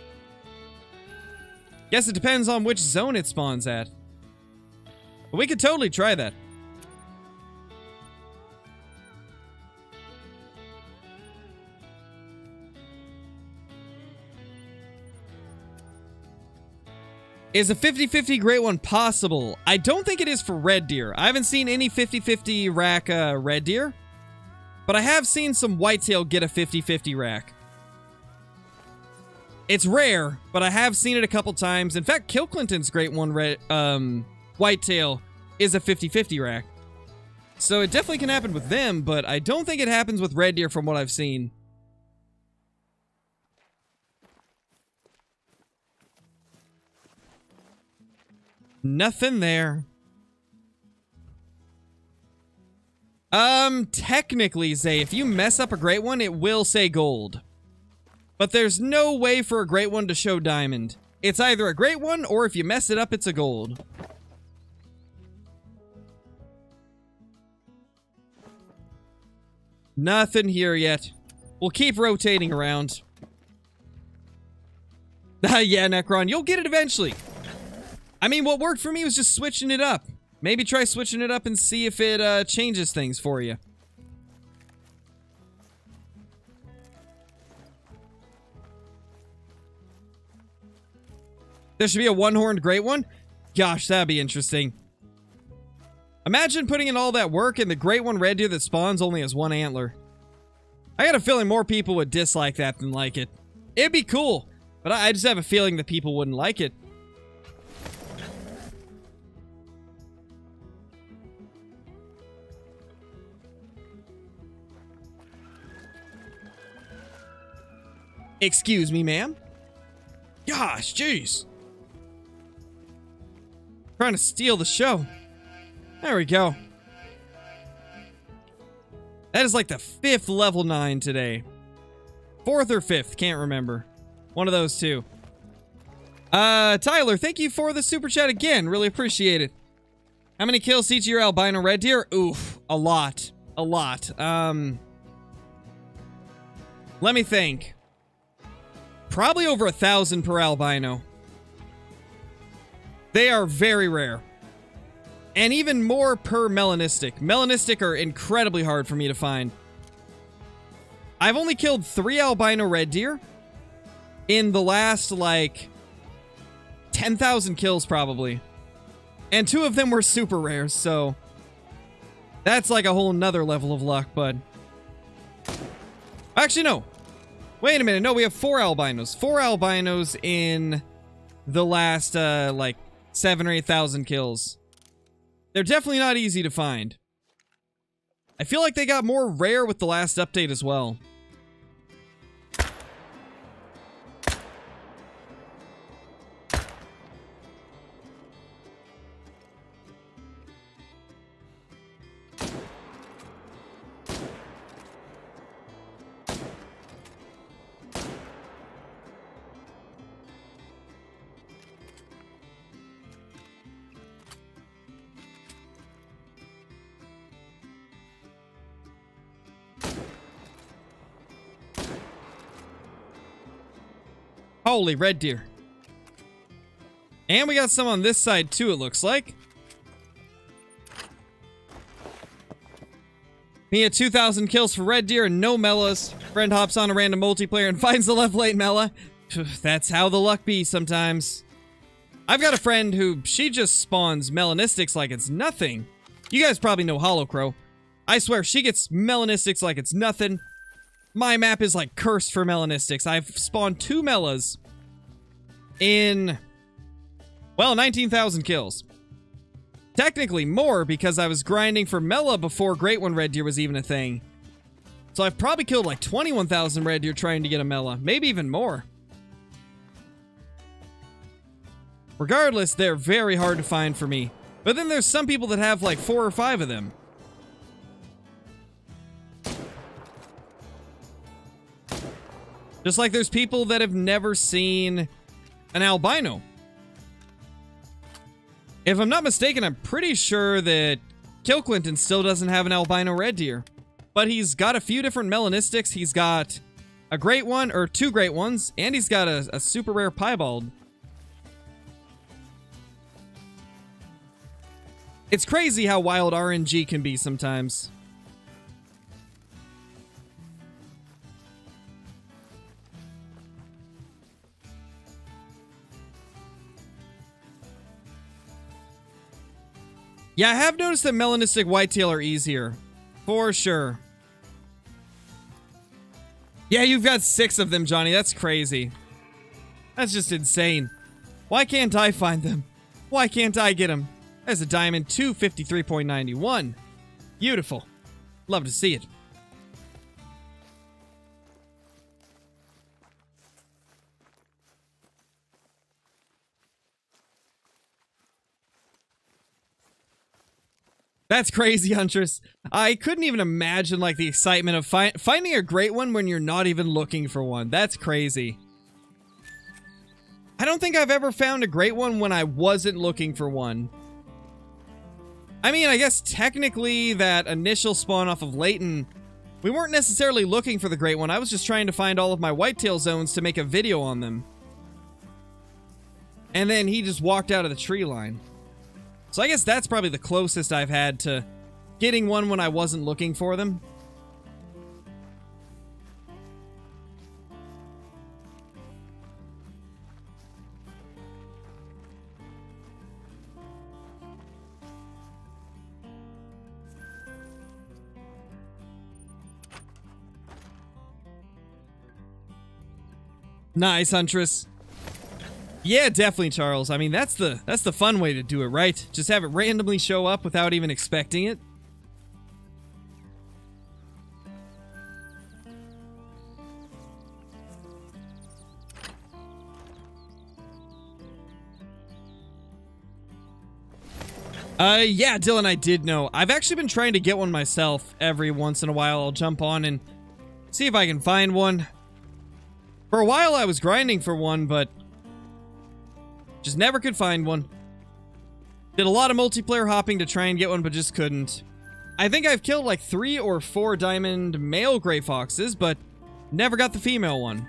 Guess it depends on which zone it spawns at. But we could totally try that. Is a 50-50 great one possible? I don't think it is for red deer. I haven't seen any 50-50 rack uh, red deer. But I have seen some whitetail get a 50-50 rack. It's rare, but I have seen it a couple times. In fact, Kill Clinton's great one, red, um, Whitetail, is a 50-50 rack. So it definitely can happen with them, but I don't think it happens with Red Deer from what I've seen. Nothing there. Um, technically, Zay, if you mess up a great one, it will say gold. But there's no way for a great one to show diamond. It's either a great one, or if you mess it up, it's a gold. Nothing here yet. We'll keep rotating around. yeah, Necron, you'll get it eventually. I mean, what worked for me was just switching it up. Maybe try switching it up and see if it uh, changes things for you. There should be a one-horned great one? Gosh, that'd be interesting. Imagine putting in all that work and the great one red deer that spawns only has one antler. I got a feeling more people would dislike that than like it. It'd be cool, but I just have a feeling that people wouldn't like it. Excuse me, ma'am? Gosh, jeez. Trying to steal the show. There we go. That is like the fifth level 9 today. Fourth or fifth, can't remember. One of those two. Uh, Tyler, thank you for the super chat again. Really appreciate it. How many kills each your albino red deer? Oof, a lot. A lot. Um, let me think. Probably over a thousand per albino. They are very rare. And even more per melanistic. Melanistic are incredibly hard for me to find. I've only killed three albino red deer in the last, like, 10,000 kills, probably. And two of them were super rares, so... That's like a whole nother level of luck, but... Actually, no. Wait a minute. No, we have four albinos. Four albinos in the last, uh, like, seven or 8,000 kills. They're definitely not easy to find. I feel like they got more rare with the last update as well. Holy red deer. And we got some on this side too, it looks like. Me at 2,000 kills for red deer and no mellas. Friend hops on a random multiplayer and finds the left lane mela. That's how the luck be sometimes. I've got a friend who, she just spawns melanistics like it's nothing. You guys probably know Holocrow. I swear, she gets melanistics like it's nothing. My map is like cursed for melanistics. I've spawned two melas in, well, 19,000 kills. Technically more because I was grinding for Mela before Great One Red Deer was even a thing. So I've probably killed like 21,000 Red Deer trying to get a Mela. Maybe even more. Regardless, they're very hard to find for me. But then there's some people that have like four or five of them. Just like there's people that have never seen an albino. If I'm not mistaken, I'm pretty sure that Kill Clinton still doesn't have an albino red deer. But he's got a few different melanistics. He's got a great one, or two great ones, and he's got a, a super rare piebald. It's crazy how wild RNG can be sometimes. Yeah, I have noticed that melanistic whitetail are easier. For sure. Yeah, you've got six of them, Johnny. That's crazy. That's just insane. Why can't I find them? Why can't I get them? There's a diamond 253.91. Beautiful. Love to see it. That's crazy, Huntress. I couldn't even imagine, like, the excitement of fi finding a great one when you're not even looking for one. That's crazy. I don't think I've ever found a great one when I wasn't looking for one. I mean, I guess technically that initial spawn off of Layton, we weren't necessarily looking for the great one. I was just trying to find all of my whitetail zones to make a video on them. And then he just walked out of the tree line. So I guess that's probably the closest I've had to getting one when I wasn't looking for them. Nice, Huntress. Yeah, definitely, Charles. I mean, that's the that's the fun way to do it, right? Just have it randomly show up without even expecting it. Uh, yeah, Dylan, I did know. I've actually been trying to get one myself every once in a while. I'll jump on and see if I can find one. For a while, I was grinding for one, but just never could find one. Did a lot of multiplayer hopping to try and get one, but just couldn't. I think I've killed like three or four diamond male gray foxes, but never got the female one.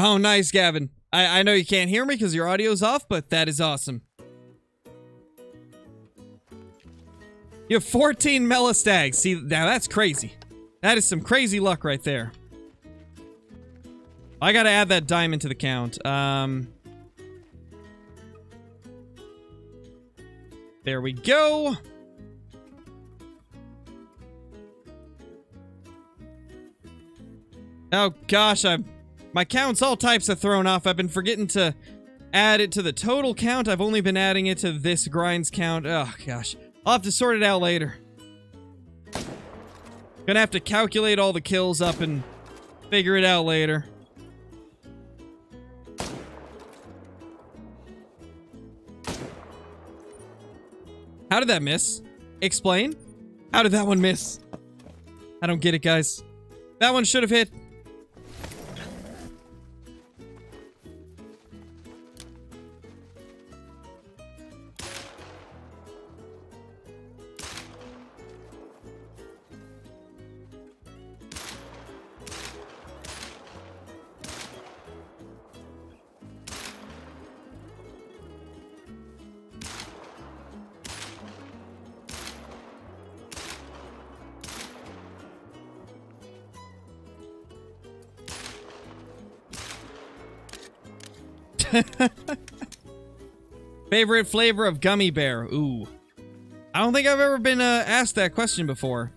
Oh, nice, Gavin. I, I know you can't hear me because your audio's off, but that is awesome. You have 14 Melastags. See, now that's crazy. That is some crazy luck right there. I gotta add that diamond to the count. Um... There we go. Oh gosh, I'm my count's all types of thrown off. I've been forgetting to add it to the total count. I've only been adding it to this grinds count. Oh, gosh. I'll have to sort it out later. Gonna have to calculate all the kills up and figure it out later. How did that miss? Explain? How did that one miss? I don't get it, guys. That one should have hit. Favorite flavor of gummy bear? Ooh. I don't think I've ever been uh, asked that question before.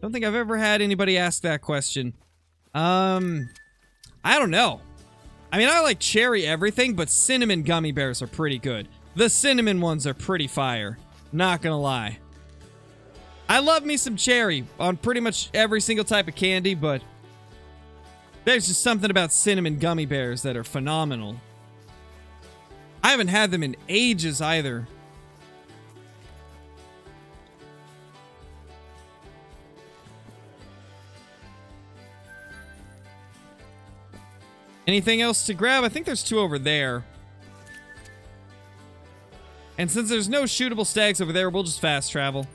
Don't think I've ever had anybody ask that question. Um, I don't know. I mean, I like cherry everything, but cinnamon gummy bears are pretty good. The cinnamon ones are pretty fire. Not gonna lie. I love me some cherry on pretty much every single type of candy, but there's just something about cinnamon gummy bears that are phenomenal. I haven't had them in ages either. Anything else to grab? I think there's two over there. And since there's no shootable stags over there, we'll just fast travel.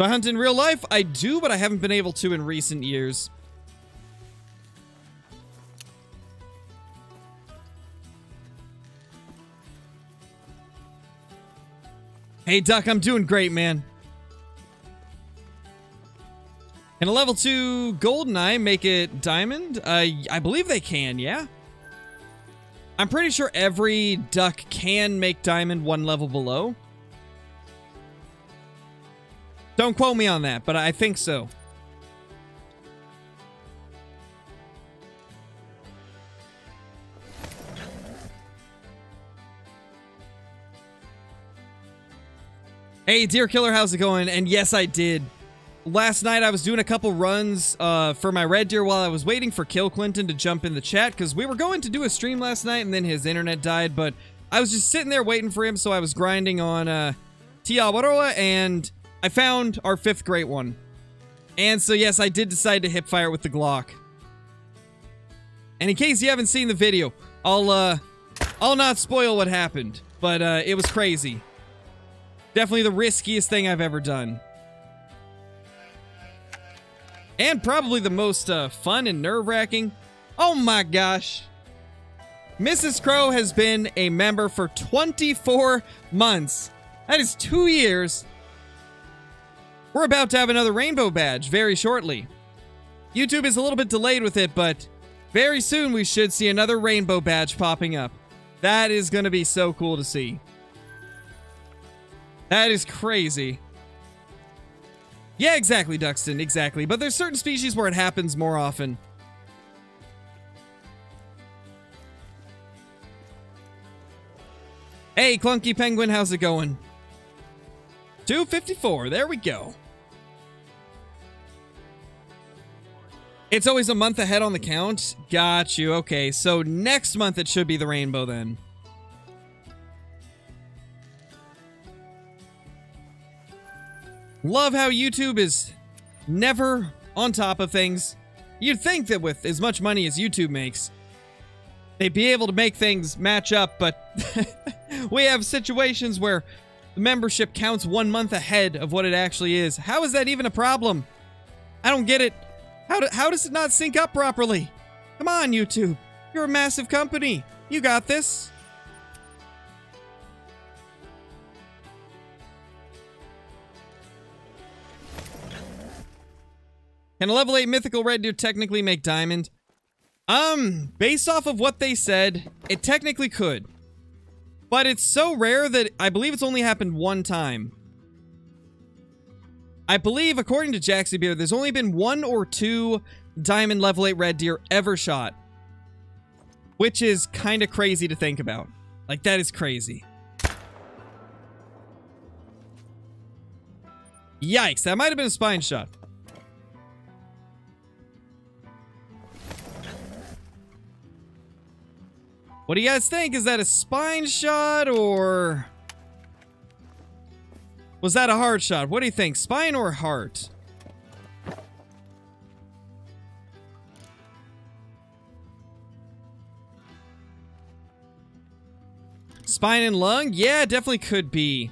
Do I hunt in real life? I do, but I haven't been able to in recent years. Hey, Duck, I'm doing great, man. Can a level 2 Goldeneye make it Diamond? Uh, I believe they can, yeah? I'm pretty sure every duck can make Diamond one level below. Don't quote me on that, but I think so. Hey, Deer Killer, how's it going? And yes, I did. Last night, I was doing a couple runs uh, for my red deer while I was waiting for Kill Clinton to jump in the chat because we were going to do a stream last night and then his internet died. But I was just sitting there waiting for him, so I was grinding on uh, Te Awaroa and I found our fifth great one. And so, yes, I did decide to hip fire with the Glock. And in case you haven't seen the video, I'll, uh, I'll not spoil what happened. But, uh, it was crazy. Definitely the riskiest thing I've ever done. And probably the most, uh, fun and nerve-wracking. Oh my gosh. Mrs. Crow has been a member for 24 months. That is two years we're about to have another rainbow badge very shortly. YouTube is a little bit delayed with it, but very soon we should see another rainbow badge popping up. That is going to be so cool to see. That is crazy. Yeah, exactly, Duxton, exactly. But there's certain species where it happens more often. Hey, Clunky Penguin, how's it going? 254, there we go. It's always a month ahead on the count. Got you. Okay, so next month it should be the rainbow then. Love how YouTube is never on top of things. You'd think that with as much money as YouTube makes, they'd be able to make things match up, but we have situations where the membership counts one month ahead of what it actually is. How is that even a problem? I don't get it. How, do, how does it not sync up properly? Come on, YouTube. You're a massive company. You got this. Can a level 8 mythical red deer technically make diamond? Um, based off of what they said, it technically could. But it's so rare that I believe it's only happened one time. I believe, according to Jaxie Beer, there's only been one or two diamond level 8 red deer ever shot. Which is kind of crazy to think about. Like, that is crazy. Yikes, that might have been a spine shot. What do you guys think? Is that a spine shot or... Was that a heart shot? What do you think? Spine or heart? Spine and lung? Yeah, definitely could be.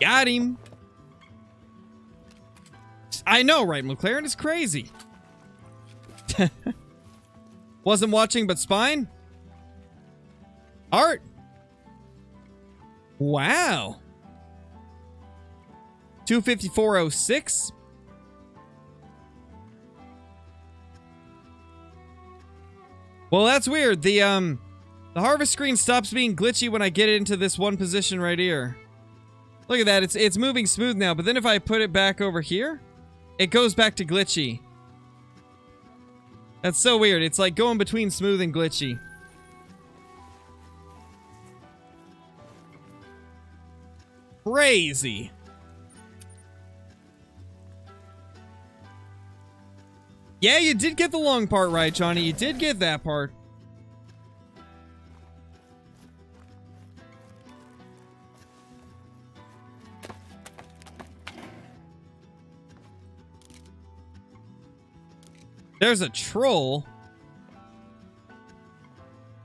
Got him. I know, right? McLaren is crazy. Wasn't watching, but spine? Art? Wow. 25406? Well, that's weird. The, um, the harvest screen stops being glitchy when I get it into this one position right here. Look at that. It's, it's moving smooth now, but then if I put it back over here, it goes back to glitchy. That's so weird. It's like going between smooth and glitchy. Crazy. Yeah, you did get the long part right, Johnny. You did get that part. There's a troll.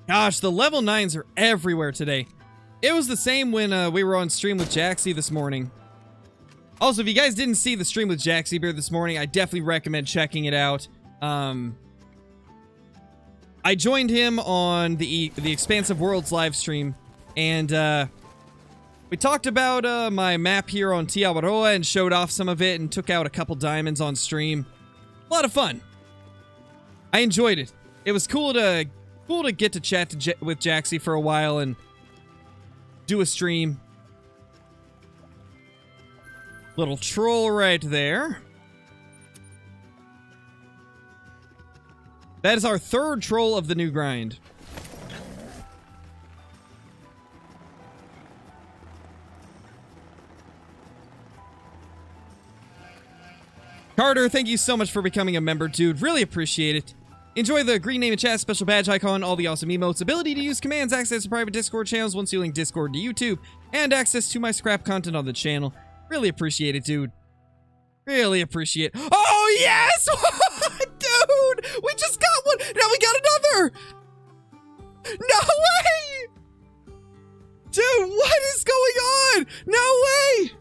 Gosh, the level 9s are everywhere today. It was the same when uh, we were on stream with Jaxie this morning. Also, if you guys didn't see the stream with Jaxie Beer this morning, I definitely recommend checking it out. Um, I joined him on the the Expansive Worlds live stream, and uh, we talked about uh, my map here on Te Awaroa and showed off some of it and took out a couple diamonds on stream. A lot of fun. I enjoyed it. It was cool to cool to get to chat to J with Jaxie for a while and do a stream. Little troll right there. That is our third troll of the new grind. Carter, thank you so much for becoming a member, dude. Really appreciate it. Enjoy the green name and chat, special badge icon, all the awesome emotes, ability to use commands, access to private Discord channels once you link Discord to YouTube, and access to my scrap content on the channel. Really appreciate it, dude. Really appreciate Oh, yes! dude! We just got one! Now we got another! No way! Dude, what is going on? No way!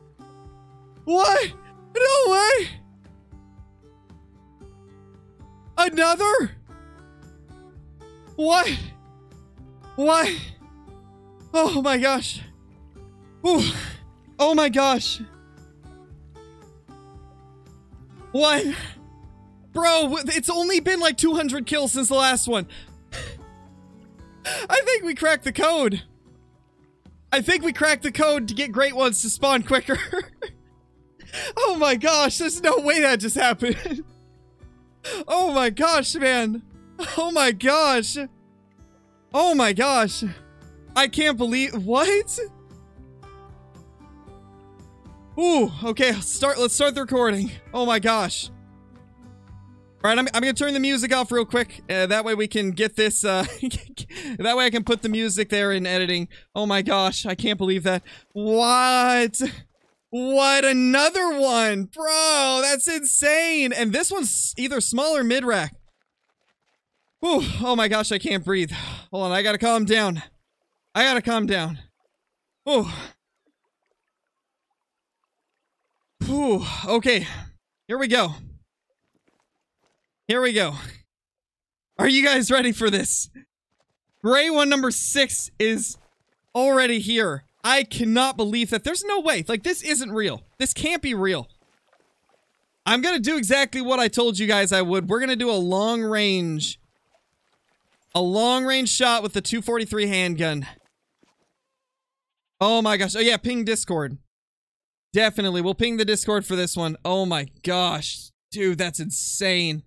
What? No way! Another? What? What? Oh my gosh. Ooh. Oh my gosh. What? Bro, it's only been like 200 kills since the last one. I think we cracked the code. I think we cracked the code to get great ones to spawn quicker. Oh my gosh, there's no way that just happened. oh my gosh, man. Oh my gosh. Oh my gosh. I can't believe what? Ooh, okay, start let's start the recording. Oh my gosh. All right, I'm, I'm gonna turn the music off real quick. Uh, that way we can get this, uh, that way I can put the music there in editing. Oh my gosh, I can't believe that. What? What, another one? Bro, that's insane. And this one's either small or mid-rack. Whew, oh my gosh, I can't breathe. Hold on, I gotta calm down. I gotta calm down. Whew. Whew, okay. Here we go. Here we go. Are you guys ready for this? Great one number six is already here. I cannot believe that. There's no way. Like, this isn't real. This can't be real. I'm going to do exactly what I told you guys I would. We're going to do a long range. A long range shot with the 243 handgun. Oh my gosh. Oh yeah, ping Discord. Definitely. We'll ping the Discord for this one. Oh my gosh. Dude, that's insane.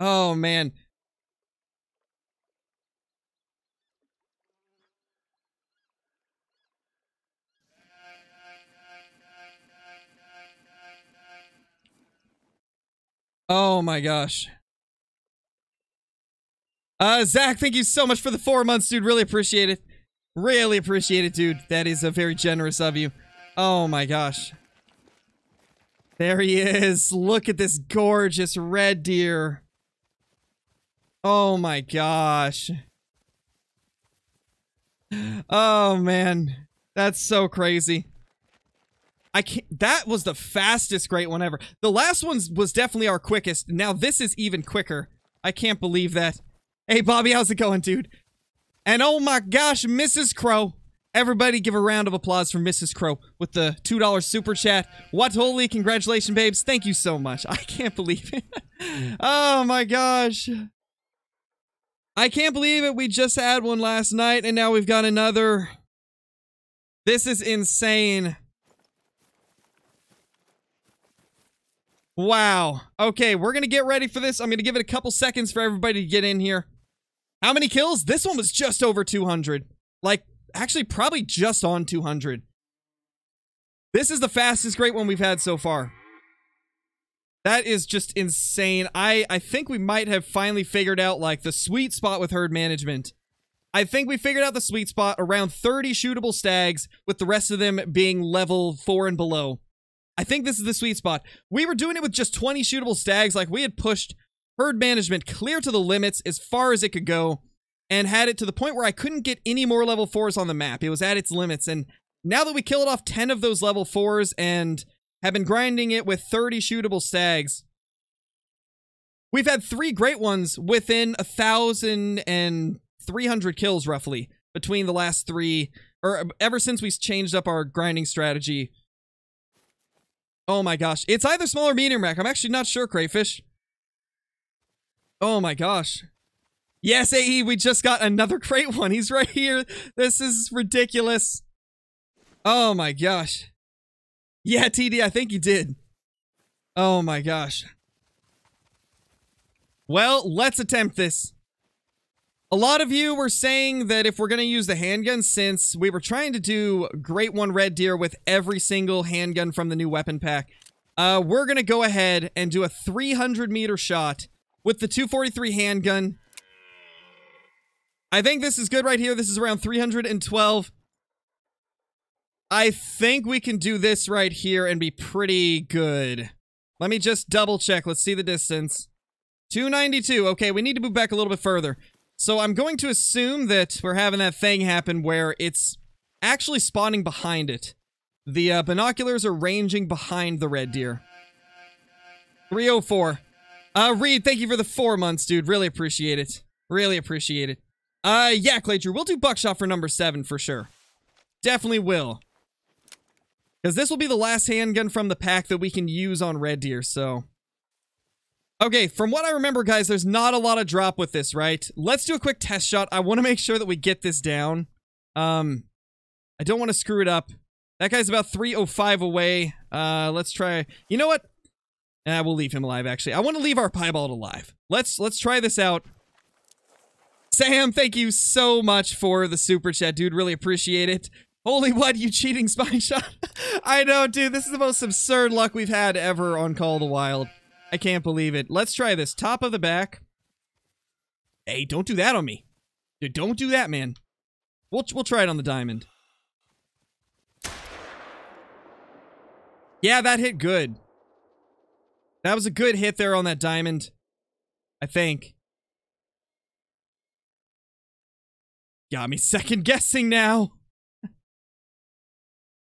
Oh man. Oh my gosh. Uh, Zach, thank you so much for the four months, dude. Really appreciate it. Really appreciate it, dude. That is a very generous of you. Oh my gosh. There he is. Look at this gorgeous red deer. Oh my gosh. Oh man. That's so crazy. I can't, that was the fastest great one ever. The last one was definitely our quickest. Now this is even quicker. I can't believe that. Hey Bobby, how's it going, dude? And oh my gosh, Mrs. Crow. Everybody give a round of applause for Mrs. Crow with the $2 super chat. What holy congratulations, babes. Thank you so much. I can't believe it. oh my gosh. I can't believe it. We just had one last night and now we've got another. This is insane. Wow. Okay, we're going to get ready for this. I'm going to give it a couple seconds for everybody to get in here. How many kills? This one was just over 200. Like, actually, probably just on 200. This is the fastest great one we've had so far. That is just insane. I, I think we might have finally figured out, like, the sweet spot with herd management. I think we figured out the sweet spot around 30 shootable stags, with the rest of them being level 4 and below. I think this is the sweet spot. We were doing it with just 20 shootable stags. Like, we had pushed herd management clear to the limits as far as it could go and had it to the point where I couldn't get any more level 4s on the map. It was at its limits. And now that we killed off 10 of those level 4s and have been grinding it with 30 shootable stags, we've had three great ones within a thousand and 300 kills roughly between the last three, or ever since we changed up our grinding strategy Oh my gosh. It's either small or medium rack. I'm actually not sure, Crayfish. Oh my gosh. Yes, AE, we just got another great one. He's right here. This is ridiculous. Oh my gosh. Yeah, TD, I think you did. Oh my gosh. Well, let's attempt this. A lot of you were saying that if we're going to use the handgun, since we were trying to do Great One Red Deer with every single handgun from the new weapon pack, uh, we're going to go ahead and do a 300 meter shot with the 243 handgun. I think this is good right here. This is around 312. I think we can do this right here and be pretty good. Let me just double check. Let's see the distance. 292. Okay, we need to move back a little bit further. So I'm going to assume that we're having that thing happen where it's actually spawning behind it. The uh, binoculars are ranging behind the red deer. 304. Uh, Reed, thank you for the four months, dude. Really appreciate it. Really appreciate it. Uh, yeah, Claytrue, we'll do buckshot for number seven for sure. Definitely will. Because this will be the last handgun from the pack that we can use on red deer, so... Okay, from what I remember, guys, there's not a lot of drop with this, right? Let's do a quick test shot. I want to make sure that we get this down. Um, I don't want to screw it up. That guy's about 305 away. Uh, let's try. You know what? I will leave him alive. Actually, I want to leave our piebald alive. Let's let's try this out. Sam, thank you so much for the super chat, dude. Really appreciate it. Holy what, you cheating spine shot? I know, dude. This is the most absurd luck we've had ever on Call the Wild. I can't believe it. Let's try this. Top of the back. Hey, don't do that on me. Dude, don't do that, man. We'll, we'll try it on the diamond. Yeah, that hit good. That was a good hit there on that diamond. I think. Got me second guessing now.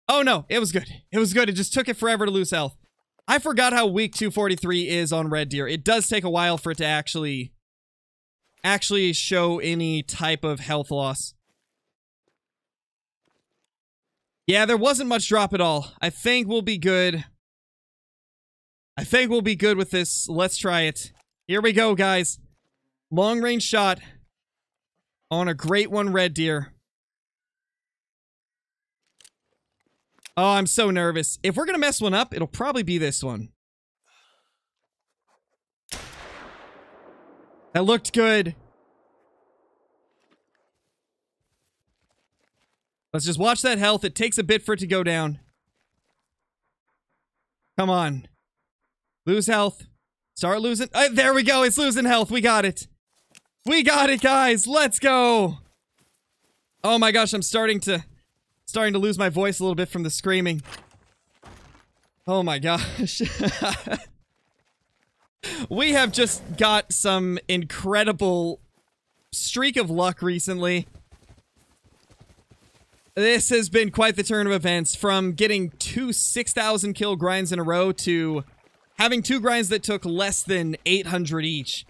oh no, it was good. It was good. It just took it forever to lose health. I forgot how weak 243 is on Red Deer. It does take a while for it to actually actually show any type of health loss. Yeah, there wasn't much drop at all. I think we'll be good. I think we'll be good with this. Let's try it. Here we go, guys. Long range shot on a great one red deer. Oh, I'm so nervous. If we're going to mess one up, it'll probably be this one. That looked good. Let's just watch that health. It takes a bit for it to go down. Come on. Lose health. Start losing. Uh, there we go. It's losing health. We got it. We got it, guys. Let's go. Oh my gosh, I'm starting to starting to lose my voice a little bit from the screaming. Oh my gosh. we have just got some incredible streak of luck recently. This has been quite the turn of events from getting two 6,000 kill grinds in a row to having two grinds that took less than 800 each.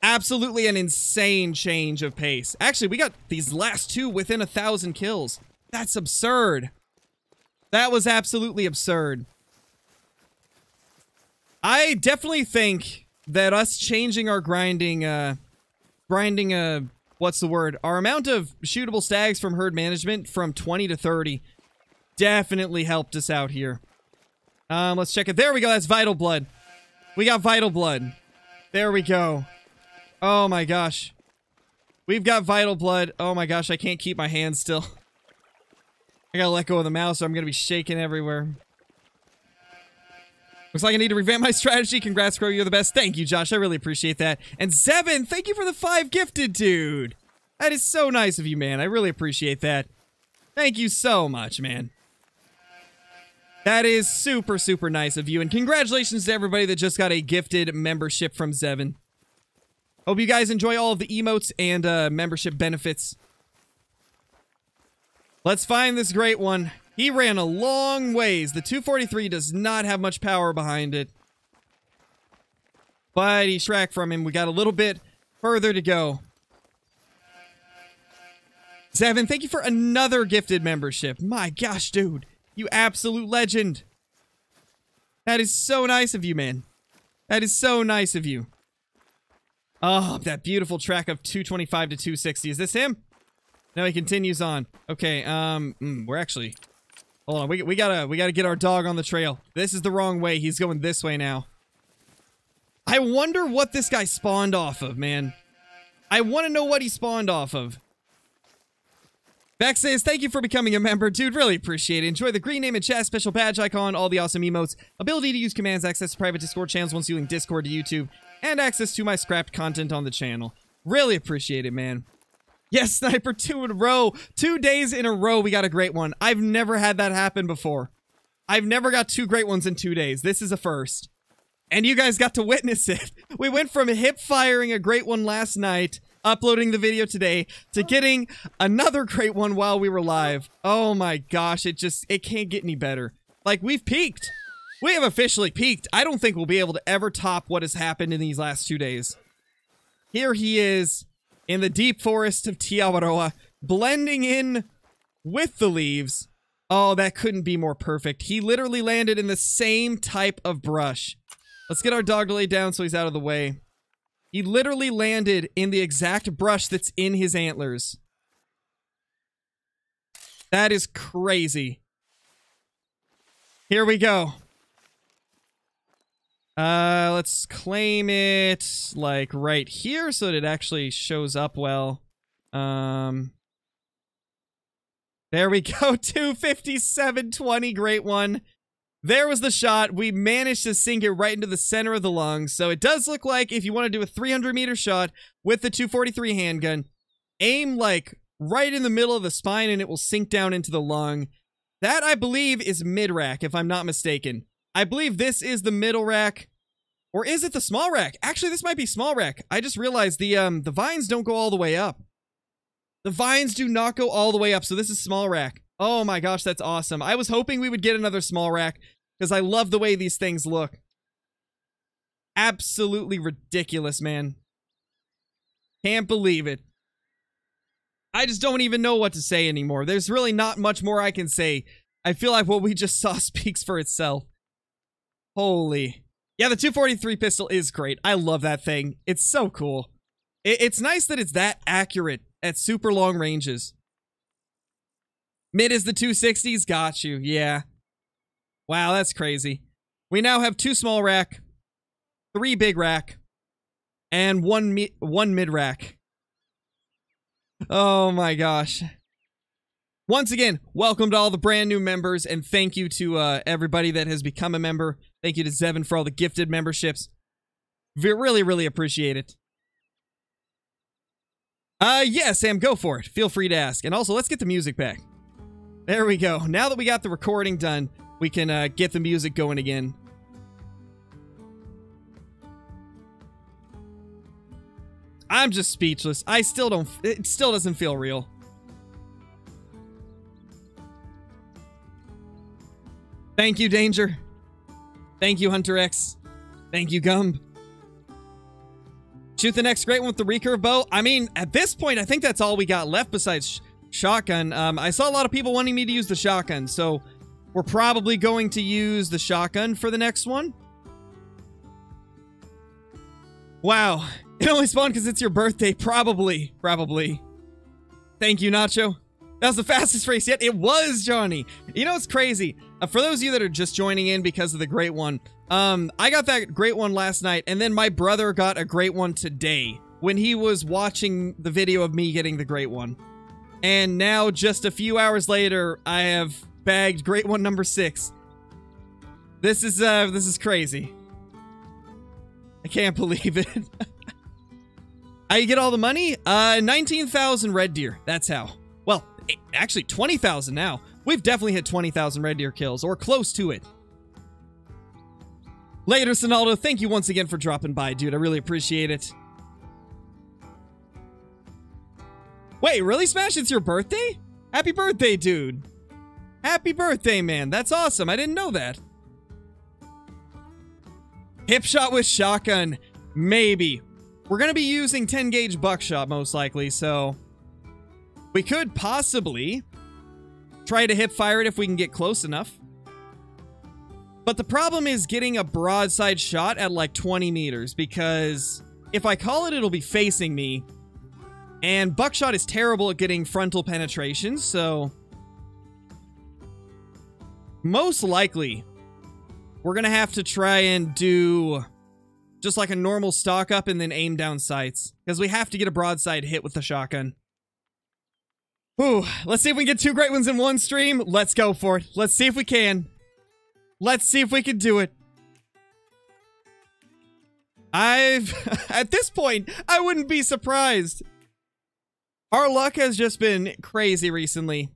Absolutely an insane change of pace. Actually, we got these last two within a thousand kills. That's absurd. That was absolutely absurd. I definitely think that us changing our grinding, uh, grinding, uh, what's the word? Our amount of shootable stags from herd management from 20 to 30 definitely helped us out here. Um, let's check it. There we go. That's vital blood. We got vital blood. There we go. Oh my gosh. We've got vital blood. Oh my gosh, I can't keep my hands still. I gotta let go of the mouse or I'm gonna be shaking everywhere. Looks like I need to revamp my strategy. Congrats, Crow. You're the best. Thank you, Josh. I really appreciate that. And Zevin, thank you for the five gifted, dude. That is so nice of you, man. I really appreciate that. Thank you so much, man. That is super, super nice of you. And congratulations to everybody that just got a gifted membership from Zevin. Hope you guys enjoy all of the emotes and uh, membership benefits. Let's find this great one. He ran a long ways. The 243 does not have much power behind it. But he shrank from him. We got a little bit further to go. Zevin, thank you for another gifted membership. My gosh, dude. You absolute legend. That is so nice of you, man. That is so nice of you. Oh, that beautiful track of 225 to 260. Is this him? No, he continues on. Okay, um, mm, we're actually... Hold on, we, we gotta, we gotta get our dog on the trail. This is the wrong way. He's going this way now. I wonder what this guy spawned off of, man. I want to know what he spawned off of. Beck says, thank you for becoming a member. Dude, really appreciate it. Enjoy the green name and chat, special badge icon, all the awesome emotes, ability to use commands, access to private Discord channels once you link Discord to YouTube, and access to my scrapped content on the channel. Really appreciate it, man. Yes, Sniper, two in a row. Two days in a row, we got a great one. I've never had that happen before. I've never got two great ones in two days. This is a first. And you guys got to witness it. We went from hip firing a great one last night uploading the video today to getting another great one while we were live. Oh my gosh, it just, it can't get any better. Like, we've peaked. We have officially peaked. I don't think we'll be able to ever top what has happened in these last two days. Here he is in the deep forest of Te Awaroa, blending in with the leaves. Oh, that couldn't be more perfect. He literally landed in the same type of brush. Let's get our dog to lay down so he's out of the way. He literally landed in the exact brush that's in his antlers. That is crazy. Here we go. Uh, let's claim it like right here so that it actually shows up well. Um, there we go. 257.20. Great one. There was the shot. We managed to sink it right into the center of the lung. So it does look like if you want to do a 300 meter shot with the 243 handgun, aim like right in the middle of the spine and it will sink down into the lung. That, I believe, is mid rack, if I'm not mistaken. I believe this is the middle rack. Or is it the small rack? Actually, this might be small rack. I just realized the um the vines don't go all the way up. The vines do not go all the way up, so this is small rack. Oh my gosh, that's awesome. I was hoping we would get another small rack because I love the way these things look. Absolutely ridiculous, man. Can't believe it. I just don't even know what to say anymore. There's really not much more I can say. I feel like what we just saw speaks for itself. Holy. Yeah, the 243 pistol is great. I love that thing. It's so cool. it's nice that it's that accurate at super long ranges. Mid is the 260s. Got you. Yeah. Wow, that's crazy. We now have two small rack, three big rack, and one mi one mid rack. Oh my gosh. Once again, welcome to all the brand new members, and thank you to uh, everybody that has become a member. Thank you to Zevin for all the gifted memberships. We really, really appreciate it. Uh, yeah, Sam, go for it. Feel free to ask. And also, let's get the music back. There we go. Now that we got the recording done, we can uh, get the music going again. I'm just speechless. I still don't, it still doesn't feel real. Thank you, Danger. Thank you, Hunter X. Thank you, Gumb. Shoot the next great one with the recurve bow. I mean, at this point, I think that's all we got left besides shotgun. Um, I saw a lot of people wanting me to use the shotgun, so we're probably going to use the shotgun for the next one. Wow. It only spawned because it's your birthday. Probably. Probably. Thank you, Nacho. That was the fastest race yet. It was, Johnny. You know it's crazy? Uh, for those of you that are just joining in because of the great one, um, I got that great one last night, and then my brother got a great one today when he was watching the video of me getting the great one. And now, just a few hours later, I have bagged great one number six. This is, uh, this is crazy. I can't believe it. you get all the money? Uh, 19,000 red deer. That's how. Well, actually 20,000 now. We've definitely hit 20,000 red deer kills, or close to it. Later, Sonaldo, thank you once again for dropping by, dude. I really appreciate it. Wait, really, Smash? It's your birthday? Happy birthday, dude. Happy birthday, man. That's awesome. I didn't know that. Hip shot with shotgun. Maybe. We're going to be using 10 gauge buckshot, most likely, so... We could possibly try to hip fire it if we can get close enough. But the problem is getting a broadside shot at like 20 meters because if I call it, it'll be facing me. And buckshot is terrible at getting frontal penetration, so... Most likely, we're going to have to try and do just like a normal stock up and then aim down sights. Because we have to get a broadside hit with the shotgun. Ooh, let's see if we can get two great ones in one stream. Let's go for it. Let's see if we can. Let's see if we can do it. I've, at this point, I wouldn't be surprised. Our luck has just been crazy recently.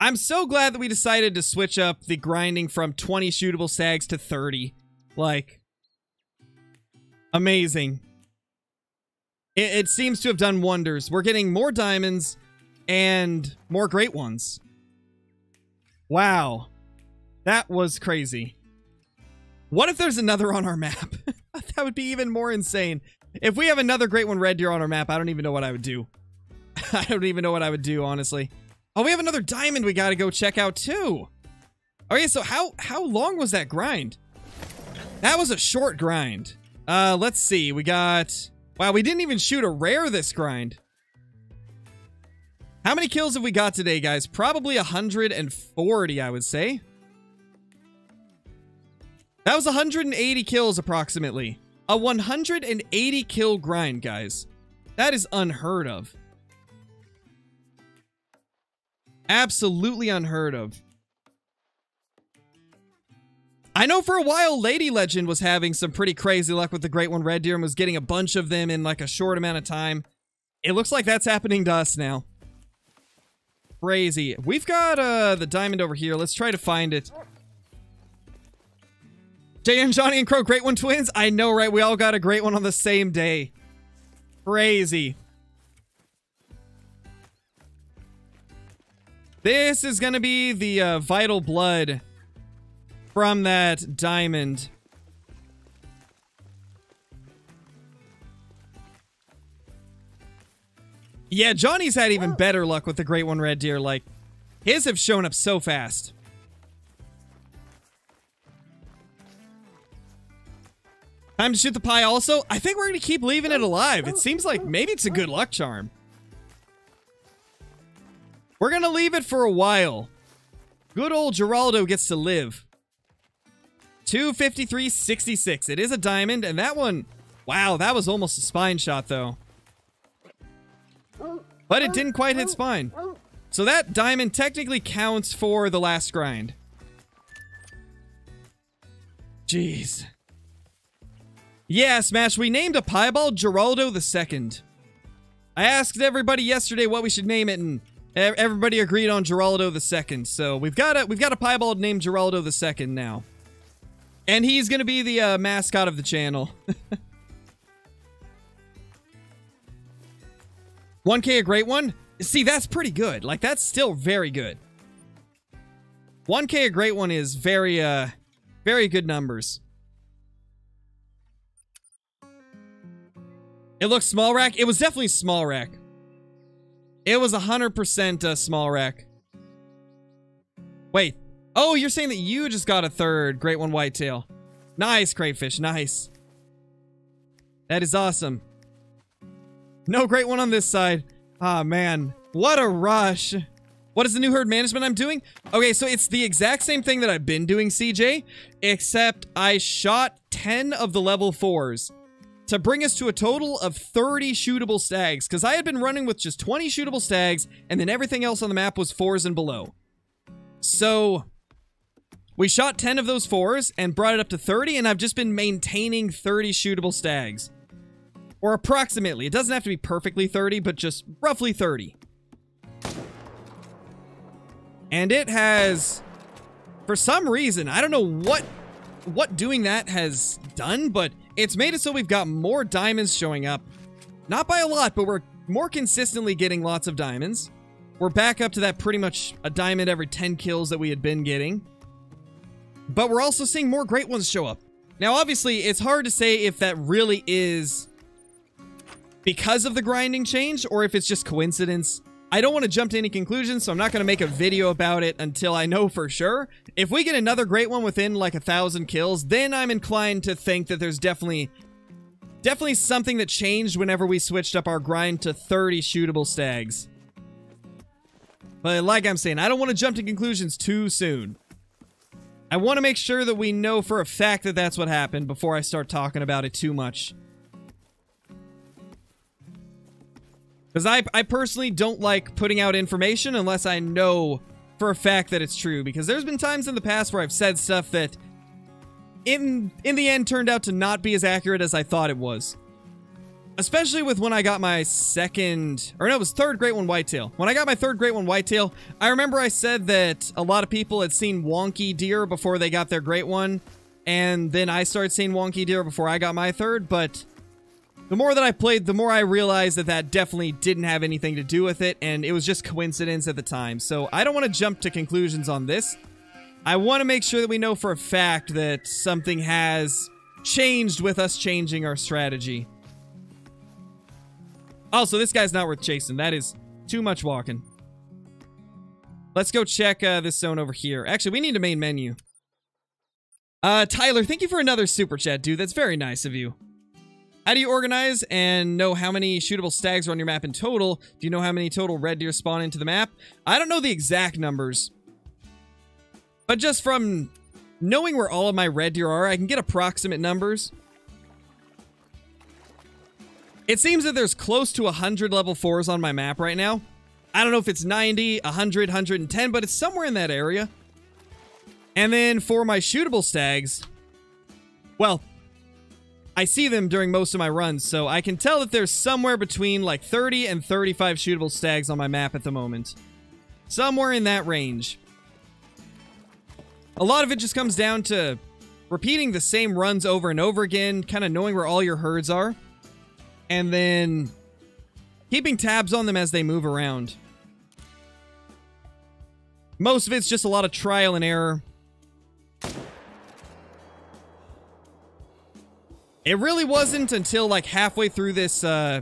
I'm so glad that we decided to switch up the grinding from 20 shootable stags to 30. Like, amazing. It, it seems to have done wonders. We're getting more diamonds and more great ones. Wow. That was crazy. What if there's another on our map? that would be even more insane. If we have another great one red deer on our map, I don't even know what I would do. I don't even know what I would do, honestly. Oh, we have another diamond we gotta go check out too. Okay, so how how long was that grind? That was a short grind. Uh, let's see. We got... Wow, we didn't even shoot a rare this grind. How many kills have we got today, guys? Probably 140, I would say. That was 180 kills, approximately. A 180 kill grind, guys. That is unheard of. Absolutely unheard of. I know for a while Lady Legend was having some pretty crazy luck with the Great One Red Deer and was getting a bunch of them in like a short amount of time. It looks like that's happening to us now. Crazy. We've got uh, the diamond over here. Let's try to find it. And Johnny and Crow, Great One twins? I know, right? We all got a Great One on the same day. Crazy. This is going to be the uh, vital blood from that diamond. Yeah, Johnny's had even better luck with the Great One Red Deer. Like, his have shown up so fast. Time to shoot the pie also? I think we're going to keep leaving it alive. It seems like maybe it's a good luck charm. We're going to leave it for a while. Good old Geraldo gets to live. 253.66. It is a diamond, and that one... Wow, that was almost a spine shot, though. But it didn't quite hit spine. So that diamond technically counts for the last grind. Jeez. Yeah, Smash, we named a piebald Geraldo II. I asked everybody yesterday what we should name it, and everybody agreed on Geraldo II. So we've got a we've got a piebald named Geraldo II now. And he's gonna be the uh, mascot of the channel. 1k a great one? See, that's pretty good. Like, that's still very good. 1k a great one is very, uh, very good numbers. It looks small rack. It was definitely small rack. It was 100% a small rack. Wait. Oh, you're saying that you just got a third Great One Whitetail. Nice, Crayfish. Nice. That is awesome. No Great One on this side. Ah, oh, man. What a rush. What is the new herd management I'm doing? Okay, so it's the exact same thing that I've been doing, CJ, except I shot 10 of the level 4s to bring us to a total of 30 shootable stags, because I had been running with just 20 shootable stags, and then everything else on the map was 4s and below. So, we shot 10 of those 4s and brought it up to 30, and I've just been maintaining 30 shootable stags. Or approximately. It doesn't have to be perfectly 30, but just roughly 30. And it has, for some reason, I don't know what what doing that has done, but it's made it so we've got more diamonds showing up. Not by a lot, but we're more consistently getting lots of diamonds. We're back up to that pretty much a diamond every 10 kills that we had been getting. But we're also seeing more great ones show up. Now, obviously, it's hard to say if that really is because of the grinding change or if it's just coincidence. I don't want to jump to any conclusions, so I'm not going to make a video about it until I know for sure. If we get another great one within like a thousand kills, then I'm inclined to think that there's definitely definitely something that changed whenever we switched up our grind to 30 shootable stags. But like I'm saying, I don't want to jump to conclusions too soon. I want to make sure that we know for a fact that that's what happened before I start talking about it too much. Because I, I personally don't like putting out information unless I know for a fact that it's true. Because there's been times in the past where I've said stuff that in, in the end turned out to not be as accurate as I thought it was. Especially with when I got my second, or no, it was third Great One Whitetail. When I got my third Great One Whitetail, I remember I said that a lot of people had seen wonky deer before they got their Great One. And then I started seeing wonky deer before I got my third, but the more that I played, the more I realized that that definitely didn't have anything to do with it, and it was just coincidence at the time. So I don't want to jump to conclusions on this. I want to make sure that we know for a fact that something has changed with us changing our strategy. Also, this guy's not worth chasing. That is too much walking. Let's go check uh, this zone over here. Actually, we need a main menu. Uh, Tyler, thank you for another super chat, dude. That's very nice of you. How do you organize and know how many shootable stags are on your map in total? Do you know how many total red deer spawn into the map? I don't know the exact numbers. But just from knowing where all of my red deer are, I can get approximate numbers. It seems that there's close to 100 level 4s on my map right now. I don't know if it's 90, 100, 110, but it's somewhere in that area. And then for my shootable stags, well, I see them during most of my runs, so I can tell that there's somewhere between like 30 and 35 shootable stags on my map at the moment. Somewhere in that range. A lot of it just comes down to repeating the same runs over and over again, kind of knowing where all your herds are, and then keeping tabs on them as they move around. Most of it's just a lot of trial and error. It really wasn't until like halfway through this uh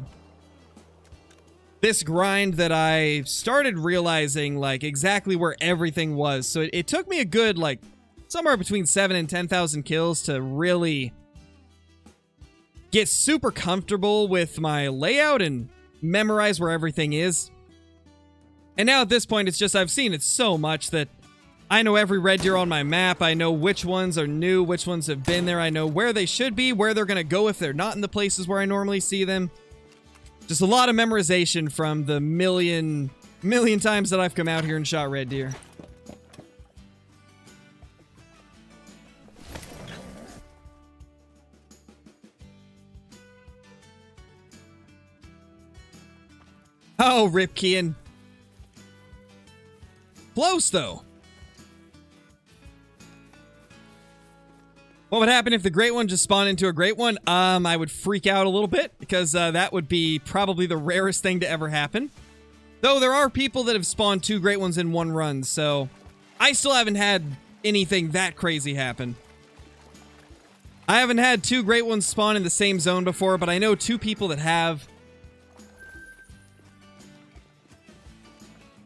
this grind that I started realizing like exactly where everything was. So it, it took me a good like somewhere between 7 and 10,000 kills to really get super comfortable with my layout and memorize where everything is. And now at this point it's just I've seen it so much that I know every red deer on my map. I know which ones are new, which ones have been there. I know where they should be, where they're going to go if they're not in the places where I normally see them. Just a lot of memorization from the million, million times that I've come out here and shot red deer. Oh, Ripkean. Close, though. What would happen if the great one just spawned into a great one? Um, I would freak out a little bit because uh, that would be probably the rarest thing to ever happen. Though there are people that have spawned two great ones in one run, so I still haven't had anything that crazy happen. I haven't had two great ones spawn in the same zone before, but I know two people that have.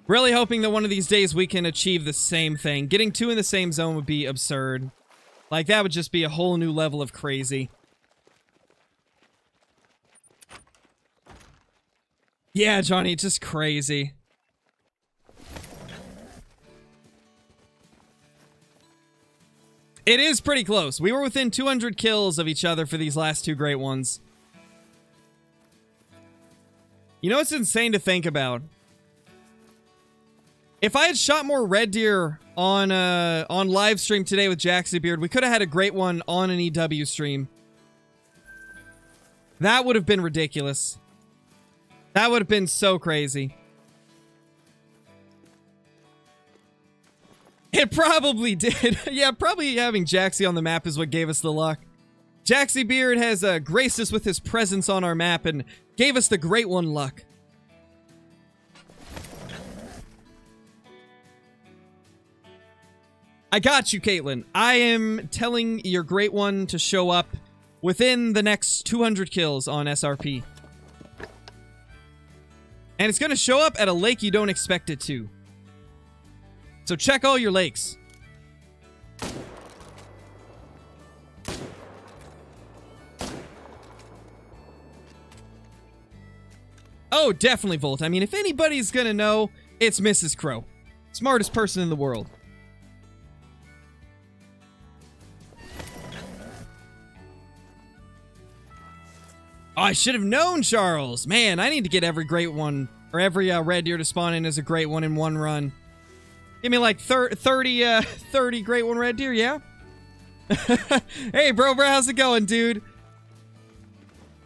Really hoping that one of these days we can achieve the same thing. Getting two in the same zone would be absurd. Like, that would just be a whole new level of crazy. Yeah, Johnny, just crazy. It is pretty close. We were within 200 kills of each other for these last two great ones. You know what's insane to think about? If I had shot more red deer on uh on live stream today with Jaxie Beard, we could have had a great one on an EW stream. That would have been ridiculous. That would have been so crazy. It probably did. yeah, probably having Jaxie on the map is what gave us the luck. Jaxie Beard has uh, graced us with his presence on our map and gave us the great one luck. I got you, Caitlin. I am telling your great one to show up within the next 200 kills on SRP. And it's going to show up at a lake you don't expect it to. So check all your lakes. Oh, definitely Volt. I mean, if anybody's going to know, it's Mrs. Crow. Smartest person in the world. Oh, I should have known, Charles. Man, I need to get every great one, or every uh, red deer to spawn in as a great one in one run. Give me like thir 30, uh, 30 great one red deer, yeah? hey, bro, bro, how's it going, dude?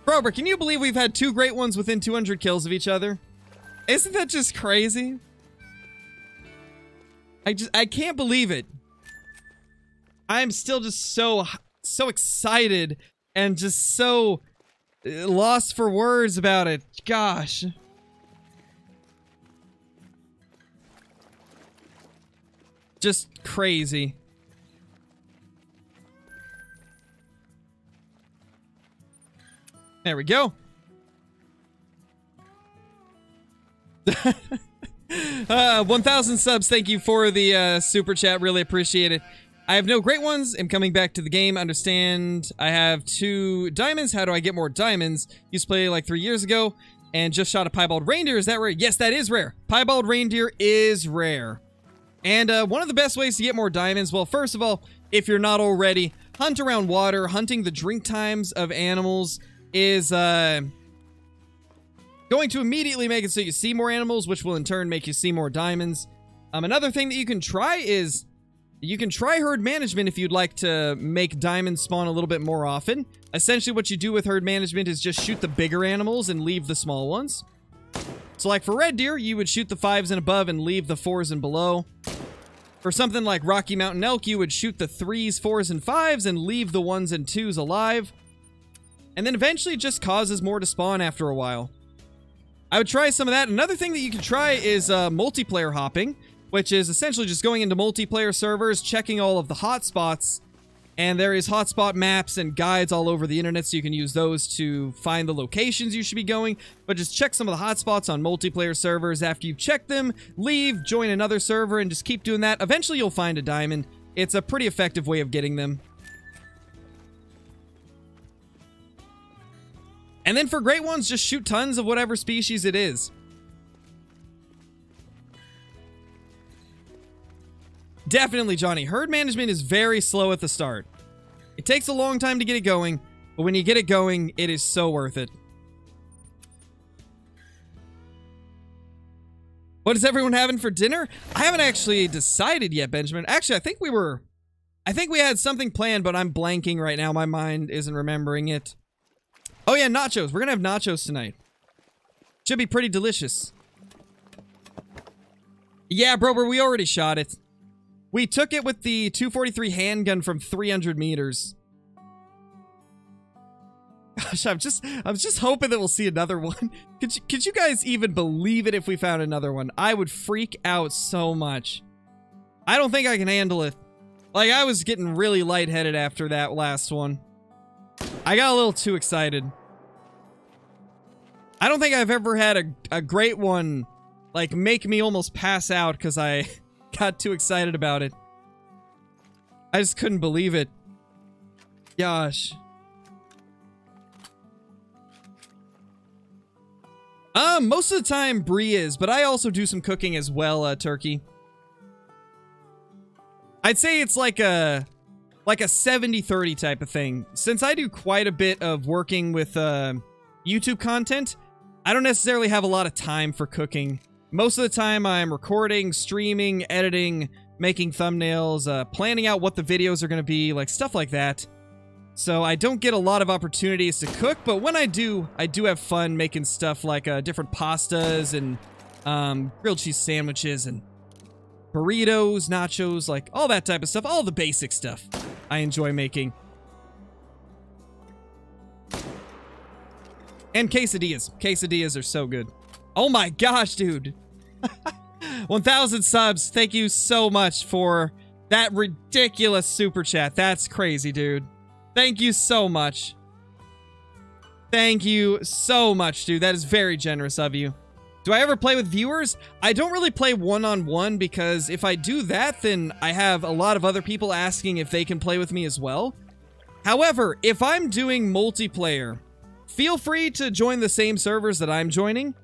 Bro, bro, can you believe we've had two great ones within 200 kills of each other? Isn't that just crazy? I just, I can't believe it. I'm still just so, so excited and just so lost for words about it. Gosh. Just crazy. There we go. uh, 1,000 subs. Thank you for the uh, super chat. Really appreciate it. I have no great ones. I'm coming back to the game. Understand I have two diamonds. How do I get more diamonds? Used to play like three years ago and just shot a piebald reindeer. Is that rare? Yes, that is rare. Piebald reindeer is rare. And uh, one of the best ways to get more diamonds, well, first of all, if you're not already, hunt around water. Hunting the drink times of animals is uh, going to immediately make it so you see more animals, which will in turn make you see more diamonds. Um, another thing that you can try is you can try herd management if you'd like to make diamonds spawn a little bit more often. Essentially, what you do with herd management is just shoot the bigger animals and leave the small ones. So like for red deer, you would shoot the fives and above and leave the fours and below. For something like Rocky Mountain elk, you would shoot the threes, fours, and fives and leave the ones and twos alive. And then eventually it just causes more to spawn after a while. I would try some of that. Another thing that you can try is uh, multiplayer hopping which is essentially just going into multiplayer servers, checking all of the hotspots, and there is hotspot maps and guides all over the internet, so you can use those to find the locations you should be going. But just check some of the hotspots on multiplayer servers. After you've checked them, leave, join another server, and just keep doing that. Eventually, you'll find a diamond. It's a pretty effective way of getting them. And then for great ones, just shoot tons of whatever species it is. Definitely, Johnny. Herd management is very slow at the start. It takes a long time to get it going, but when you get it going, it is so worth it. What is everyone having for dinner? I haven't actually decided yet, Benjamin. Actually, I think we were... I think we had something planned, but I'm blanking right now. My mind isn't remembering it. Oh yeah, nachos. We're gonna have nachos tonight. Should be pretty delicious. Yeah, bro, we already shot it. We took it with the 243 handgun from 300 meters. Gosh, I'm just, I'm just hoping that we'll see another one. Could you, could you guys even believe it if we found another one? I would freak out so much. I don't think I can handle it. Like, I was getting really lightheaded after that last one. I got a little too excited. I don't think I've ever had a, a great one, like, make me almost pass out because I got too excited about it. I just couldn't believe it. Gosh. Um, most of the time Brie is, but I also do some cooking as well, uh, Turkey. I'd say it's like a like a 70-30 type of thing. Since I do quite a bit of working with uh, YouTube content, I don't necessarily have a lot of time for cooking. Most of the time I'm recording, streaming, editing, making thumbnails, uh, planning out what the videos are going to be, like stuff like that. So I don't get a lot of opportunities to cook, but when I do, I do have fun making stuff like uh, different pastas and um, grilled cheese sandwiches and burritos, nachos, like all that type of stuff, all the basic stuff I enjoy making. And quesadillas. Quesadillas are so good. Oh my gosh, dude. 1,000 subs. Thank you so much for that ridiculous super chat. That's crazy, dude. Thank you so much. Thank you so much, dude. That is very generous of you. Do I ever play with viewers? I don't really play one-on-one -on -one because if I do that, then I have a lot of other people asking if they can play with me as well. However, if I'm doing multiplayer, feel free to join the same servers that I'm joining.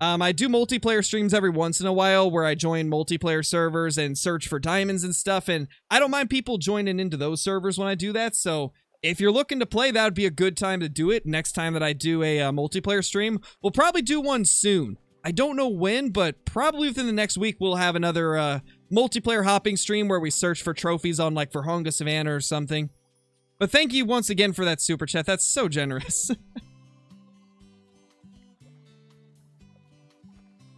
Um, I do multiplayer streams every once in a while where I join multiplayer servers and search for diamonds and stuff, and I don't mind people joining into those servers when I do that, so if you're looking to play, that would be a good time to do it. Next time that I do a uh, multiplayer stream, we'll probably do one soon. I don't know when, but probably within the next week we'll have another uh, multiplayer hopping stream where we search for trophies on like Vurhonga Savanna or something. But thank you once again for that super chat. That's so generous.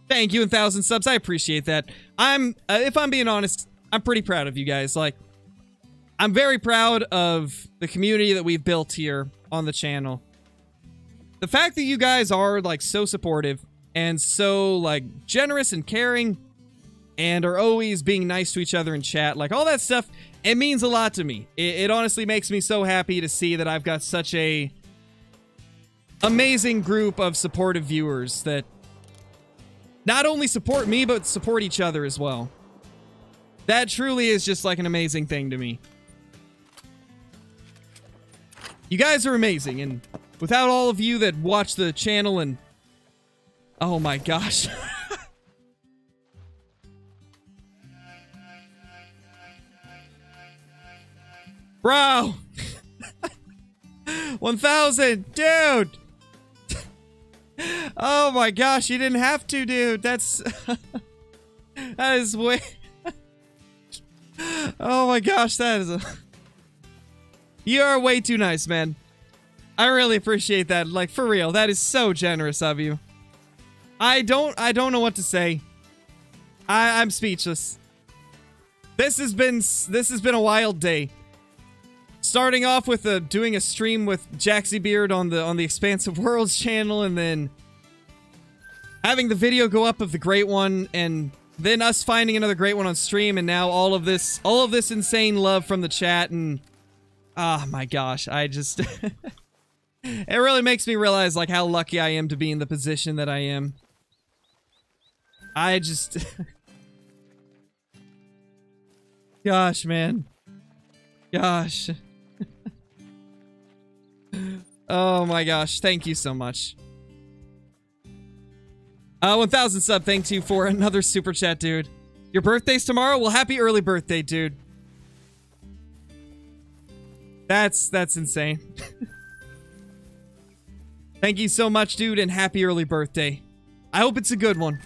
Thank you, and thousand subs. I appreciate that. I'm, uh, if I'm being honest, I'm pretty proud of you guys. Like, I'm very proud of the community that we've built here on the channel. The fact that you guys are, like, so supportive and so, like, generous and caring and are always being nice to each other in chat, like, all that stuff, it means a lot to me. It, it honestly makes me so happy to see that I've got such a amazing group of supportive viewers that not only support me, but support each other as well. That truly is just like an amazing thing to me. You guys are amazing, and without all of you that watch the channel and... Oh my gosh. Bro! 1,000! Dude! Oh my gosh, you didn't have to, dude. That's... that is way... oh my gosh, that is a... You are way too nice, man. I really appreciate that. Like, for real, that is so generous of you. I don't, I don't know what to say. I, I'm speechless. This has been, this has been a wild day. Starting off with a, doing a stream with Jaxie Beard on the, on the Expansive Worlds channel, and then having the video go up of the Great One, and then us finding another Great One on stream, and now all of this, all of this insane love from the chat, and Oh my gosh, I just... it really makes me realize like how lucky I am to be in the position that I am. I just... Gosh, man. Gosh. oh my gosh, thank you so much. Uh, 1000 sub, thank you for another super chat, dude. Your birthday's tomorrow? Well, happy early birthday, dude. That's that's insane. Thank you so much, dude, and happy early birthday. I hope it's a good one.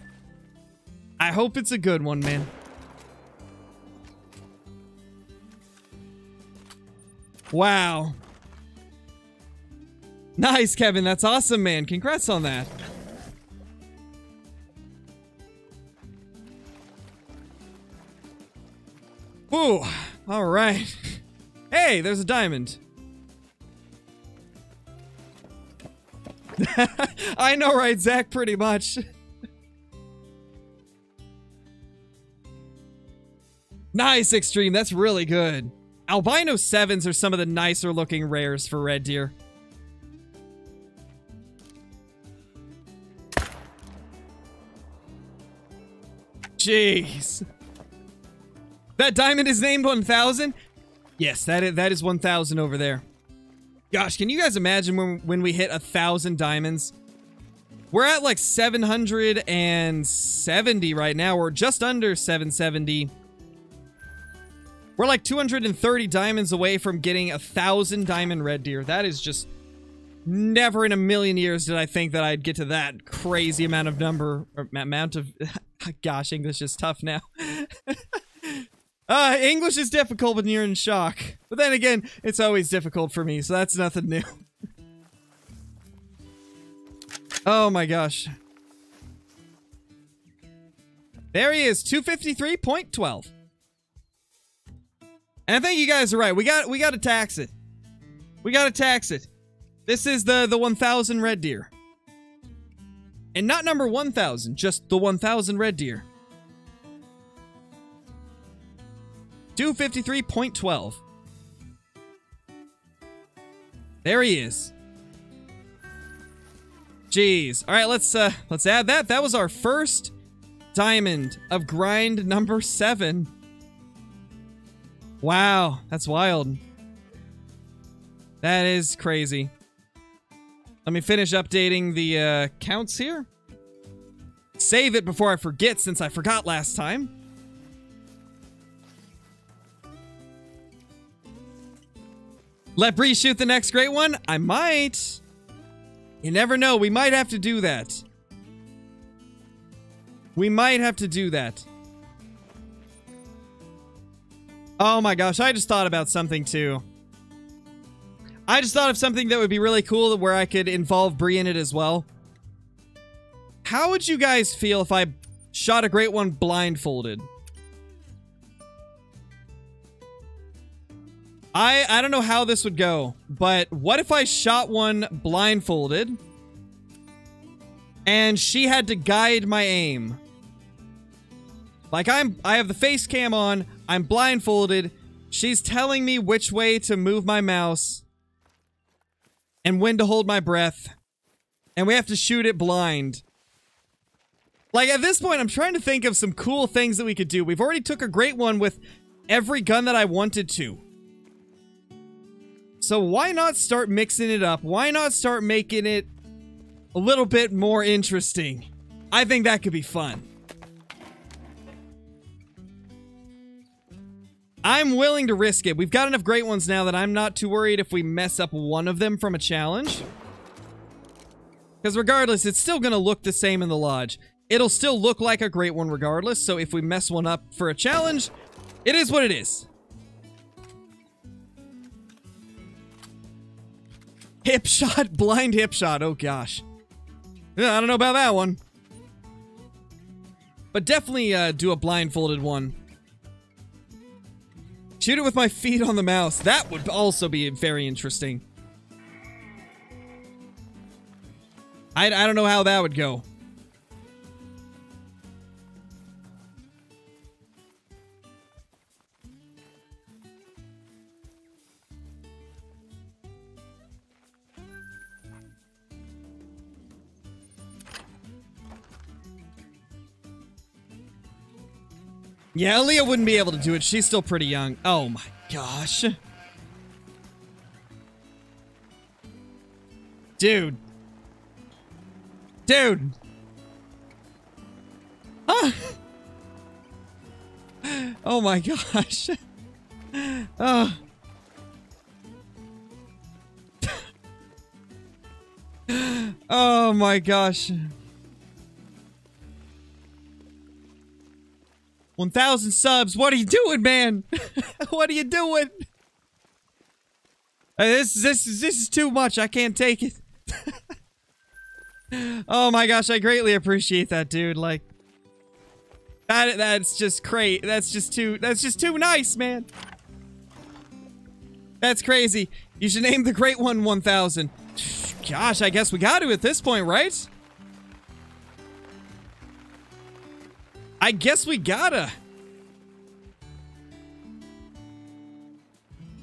I hope it's a good one, man. Wow. Nice, Kevin. That's awesome, man. Congrats on that. Ooh. All right. Hey, there's a diamond. I know, right, Zach? Pretty much. nice, Extreme. That's really good. Albino 7s are some of the nicer looking rares for Red Deer. Jeez. That diamond is named 1000? Yes, that is, that is 1,000 over there. Gosh, can you guys imagine when, when we hit a 1,000 diamonds? We're at like 770 right now. We're just under 770. We're like 230 diamonds away from getting a 1,000 diamond red deer. That is just... Never in a million years did I think that I'd get to that crazy amount of number... amount of... Gosh, English is tough now. Uh, English is difficult when you're in shock. But then again, it's always difficult for me, so that's nothing new. oh my gosh. There he is, 253.12. And I think you guys are right. We got we got to tax it. We got to tax it. This is the the 1000 red deer. And not number 1000, just the 1000 red deer. 253.12. There he is. Jeez. All right, let's uh let's add that. That was our first diamond of grind number 7. Wow, that's wild. That is crazy. Let me finish updating the uh, counts here. Save it before I forget since I forgot last time. Let Bree shoot the next great one? I might. You never know. We might have to do that. We might have to do that. Oh my gosh, I just thought about something too. I just thought of something that would be really cool where I could involve Bree in it as well. How would you guys feel if I shot a great one blindfolded? I, I don't know how this would go, but what if I shot one blindfolded and she had to guide my aim? Like I'm I have the face cam on, I'm blindfolded, she's telling me which way to move my mouse and when to hold my breath, and we have to shoot it blind. Like at this point, I'm trying to think of some cool things that we could do. We've already took a great one with every gun that I wanted to. So why not start mixing it up? Why not start making it a little bit more interesting? I think that could be fun. I'm willing to risk it. We've got enough great ones now that I'm not too worried if we mess up one of them from a challenge. Because regardless, it's still going to look the same in the lodge. It'll still look like a great one regardless, so if we mess one up for a challenge, it is what it is. Hip shot, blind hip shot, oh gosh. Yeah, I don't know about that one. But definitely uh, do a blindfolded one. Shoot it with my feet on the mouse. That would also be very interesting. I, I don't know how that would go. Yeah, Leah wouldn't be able to do it. She's still pretty young. Oh my gosh. Dude. Dude. Huh? Oh my gosh. Oh. oh my gosh. 1,000 subs. What are you doing, man? what are you doing? This, this, this is too much. I can't take it. oh my gosh, I greatly appreciate that, dude. Like, that, that's just great. That's just too, that's just too nice, man. That's crazy. You should name the Great One 1000. Gosh, I guess we got to at this point, right? I guess we gotta.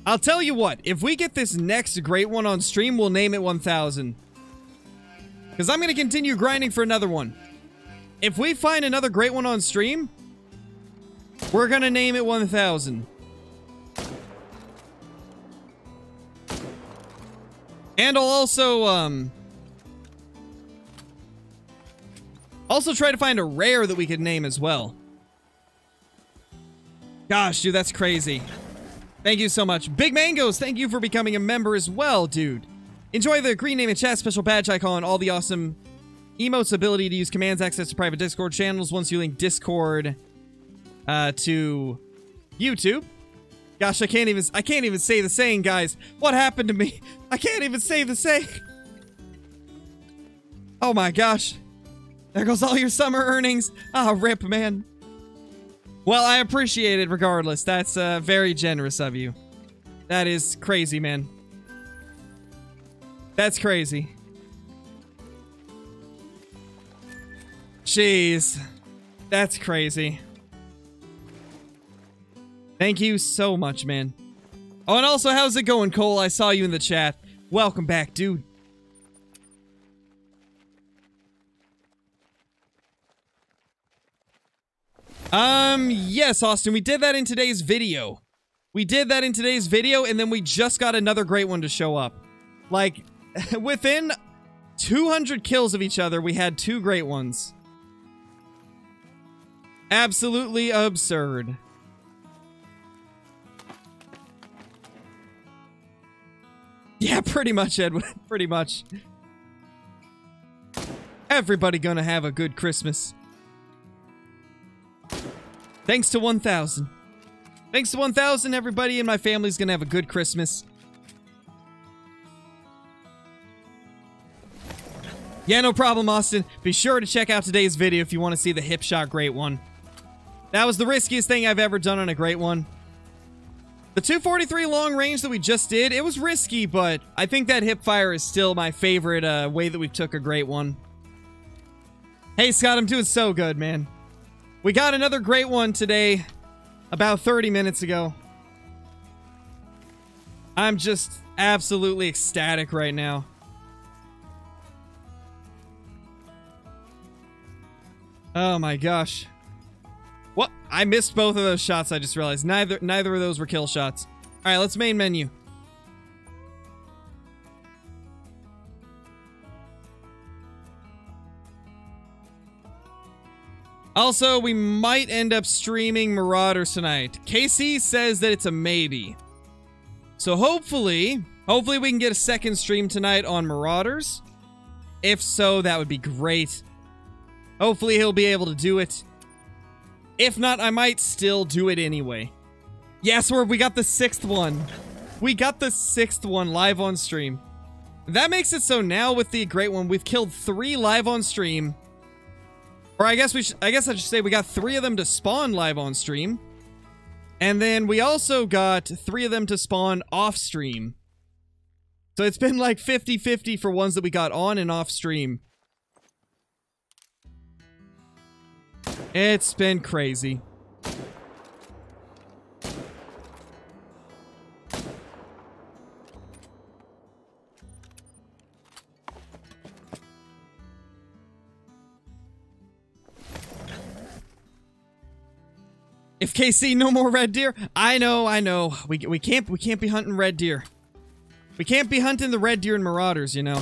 I'll tell you what, if we get this next great one on stream, we'll name it 1000. Because I'm going to continue grinding for another one. If we find another great one on stream, we're going to name it 1000. And I'll also, um, Also try to find a rare that we could name as well. Gosh, dude, that's crazy. Thank you so much. Big Mangoes, thank you for becoming a member as well, dude. Enjoy the green name and chat special badge icon, all the awesome emotes, ability to use commands, access to private Discord channels once you link Discord uh, to YouTube. Gosh, I can't even I can't even say the saying, guys. What happened to me? I can't even say the saying. Oh my gosh. There goes all your summer earnings. Ah, oh, rip, man. Well, I appreciate it regardless. That's uh, very generous of you. That is crazy, man. That's crazy. Jeez. That's crazy. Thank you so much, man. Oh, and also, how's it going, Cole? I saw you in the chat. Welcome back, dude. Um, yes, Austin, we did that in today's video. We did that in today's video, and then we just got another great one to show up. Like, within 200 kills of each other, we had two great ones. Absolutely absurd. Yeah, pretty much, Edwin. pretty much. Everybody gonna have a good Christmas. Thanks to 1,000. Thanks to 1,000, everybody in my family's gonna have a good Christmas. Yeah, no problem, Austin. Be sure to check out today's video if you want to see the hip shot great one. That was the riskiest thing I've ever done on a great one. The 243 long range that we just did, it was risky, but I think that hip fire is still my favorite uh, way that we took a great one. Hey, Scott, I'm doing so good, man. We got another great one today, about 30 minutes ago. I'm just absolutely ecstatic right now. Oh my gosh. What? I missed both of those shots, I just realized. Neither neither of those were kill shots. Alright, let's main menu. Also, we might end up streaming Marauders tonight. KC says that it's a maybe. So hopefully, hopefully we can get a second stream tonight on Marauders. If so, that would be great. Hopefully he'll be able to do it. If not, I might still do it anyway. Yes, we're, we got the sixth one. We got the sixth one live on stream. That makes it so now with the great one, we've killed three live on stream or I guess we should, I guess I should say we got three of them to spawn live on stream. And then we also got three of them to spawn off stream. So it's been like 50-50 for ones that we got on and off stream. It's been crazy. If KC no more red deer, I know, I know. We we can't we can't be hunting red deer. We can't be hunting the red deer and marauders, you know.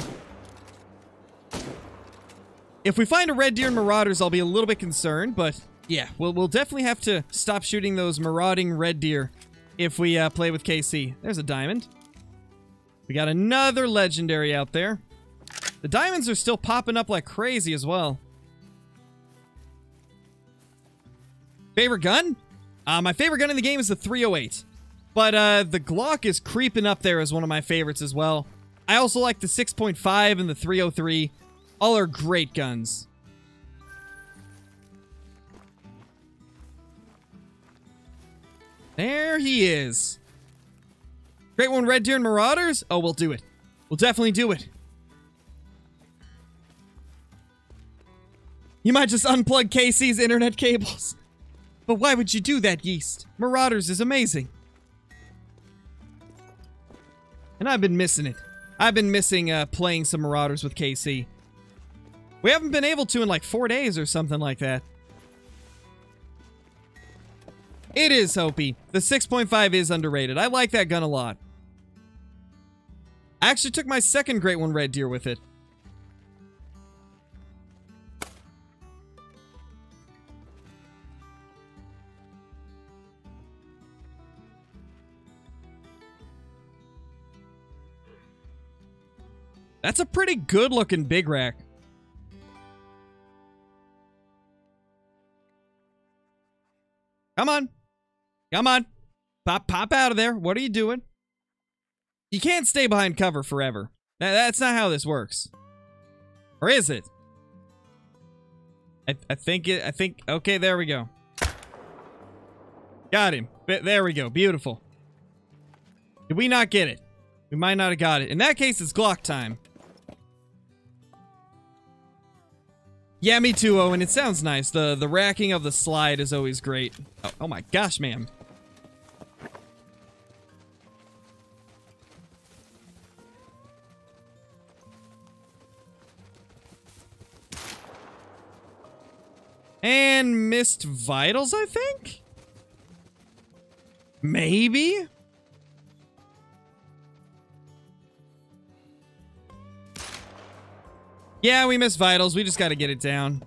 If we find a red deer and marauders, I'll be a little bit concerned, but yeah, we'll we'll definitely have to stop shooting those marauding red deer if we uh, play with KC. There's a diamond. We got another legendary out there. The diamonds are still popping up like crazy as well. Favorite gun? Uh, my favorite gun in the game is the 308. But uh, the Glock is creeping up there as one of my favorites as well. I also like the 6.5 and the 303. All are great guns. There he is. Great one, Red Deer and Marauders? Oh, we'll do it. We'll definitely do it. You might just unplug KC's internet cables. But why would you do that, Yeast? Marauders is amazing. And I've been missing it. I've been missing uh, playing some Marauders with KC. We haven't been able to in like four days or something like that. It is, Hopi. The 6.5 is underrated. I like that gun a lot. I actually took my second Great One Red Deer with it. That's a pretty good looking big rack. Come on. Come on. Pop pop out of there. What are you doing? You can't stay behind cover forever. That, that's not how this works. Or is it? I, I think it I think okay, there we go. Got him. There we go. Beautiful. Did we not get it? We might not have got it. In that case, it's Glock time. Yeah, me too, Owen. It sounds nice. The the racking of the slide is always great. Oh, oh my gosh, man. And missed vitals, I think? Maybe? Yeah, we missed vitals. We just got to get it down.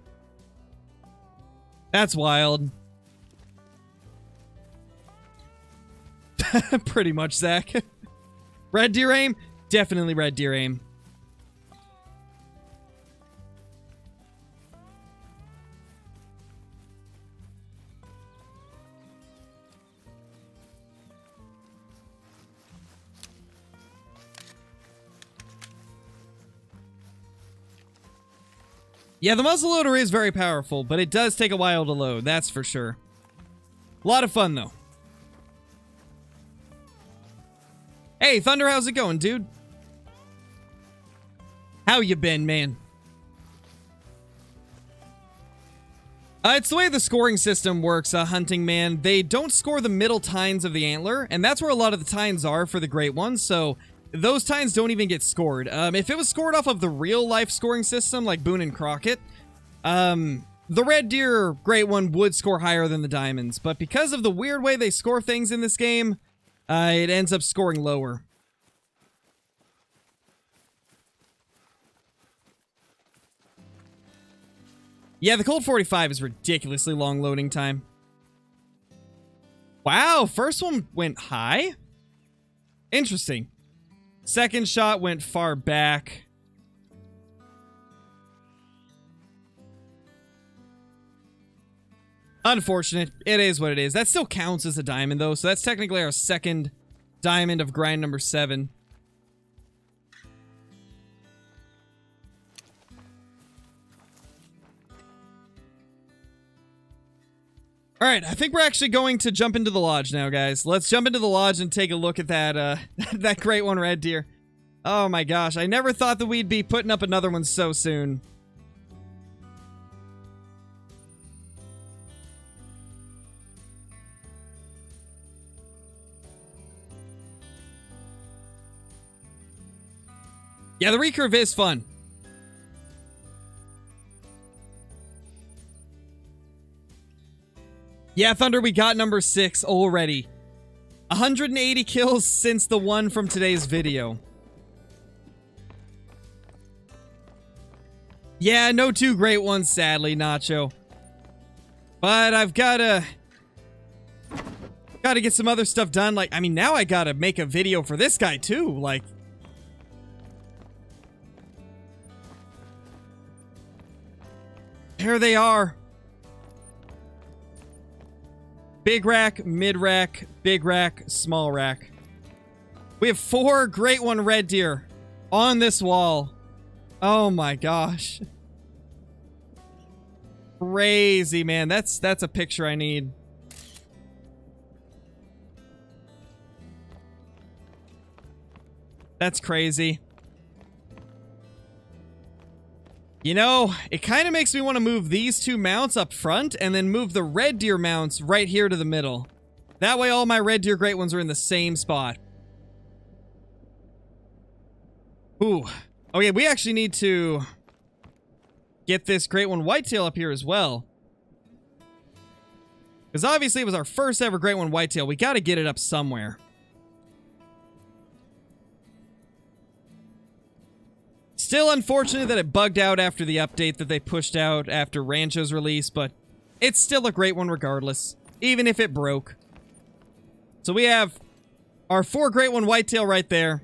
That's wild. Pretty much, Zach. red deer aim? Definitely red deer aim. Yeah, the muzzleloader is very powerful, but it does take a while to load, that's for sure. A lot of fun, though. Hey, Thunder, how's it going, dude? How you been, man? Uh, it's the way the scoring system works, uh, Hunting Man. They don't score the middle tines of the antler, and that's where a lot of the tines are for the great ones, so those tines don't even get scored. Um, if it was scored off of the real life scoring system, like Boone and Crockett, um, the Red Deer Great One would score higher than the Diamonds, but because of the weird way they score things in this game, uh, it ends up scoring lower. Yeah, the Colt 45 is ridiculously long loading time. Wow, first one went high? Interesting. Second shot went far back. Unfortunate. It is what it is. That still counts as a diamond, though, so that's technically our second diamond of grind number seven. All right, I think we're actually going to jump into the lodge now, guys. Let's jump into the lodge and take a look at that uh, that great one red deer. Oh my gosh, I never thought that we'd be putting up another one so soon. Yeah, the recurve is fun. Yeah, Thunder, we got number six already. 180 kills since the one from today's video. Yeah, no two great ones, sadly, Nacho. But I've gotta... Gotta get some other stuff done. Like, I mean, now I gotta make a video for this guy, too. Like... There they are. Big rack, mid rack, big rack, small rack. We have four great one red deer on this wall. Oh my gosh. Crazy, man. That's that's a picture I need. That's crazy. You know, it kind of makes me want to move these two mounts up front and then move the red deer mounts right here to the middle. That way all my red deer great ones are in the same spot. Ooh. Okay, we actually need to get this great one whitetail up here as well. Because obviously it was our first ever great one whitetail. We got to get it up somewhere. Still unfortunate that it bugged out after the update that they pushed out after Rancho's release, but it's still a great one regardless, even if it broke. So we have our four great one whitetail right there.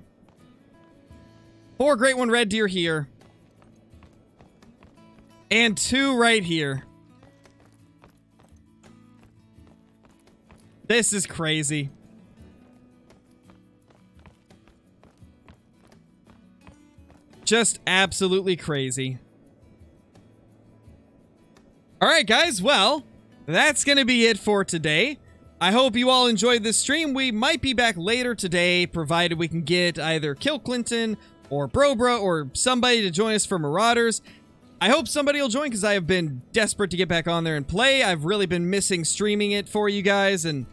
Four great one red deer here. And two right here. This is crazy. Just absolutely crazy. Alright guys, well, that's going to be it for today. I hope you all enjoyed this stream. We might be back later today, provided we can get either Kill Clinton or Brobra or somebody to join us for Marauders. I hope somebody will join because I have been desperate to get back on there and play. I've really been missing streaming it for you guys, and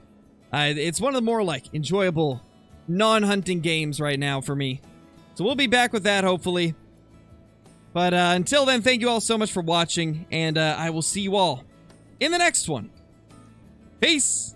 uh, it's one of the more like enjoyable non-hunting games right now for me. So we'll be back with that, hopefully. But uh, until then, thank you all so much for watching, and uh, I will see you all in the next one. Peace!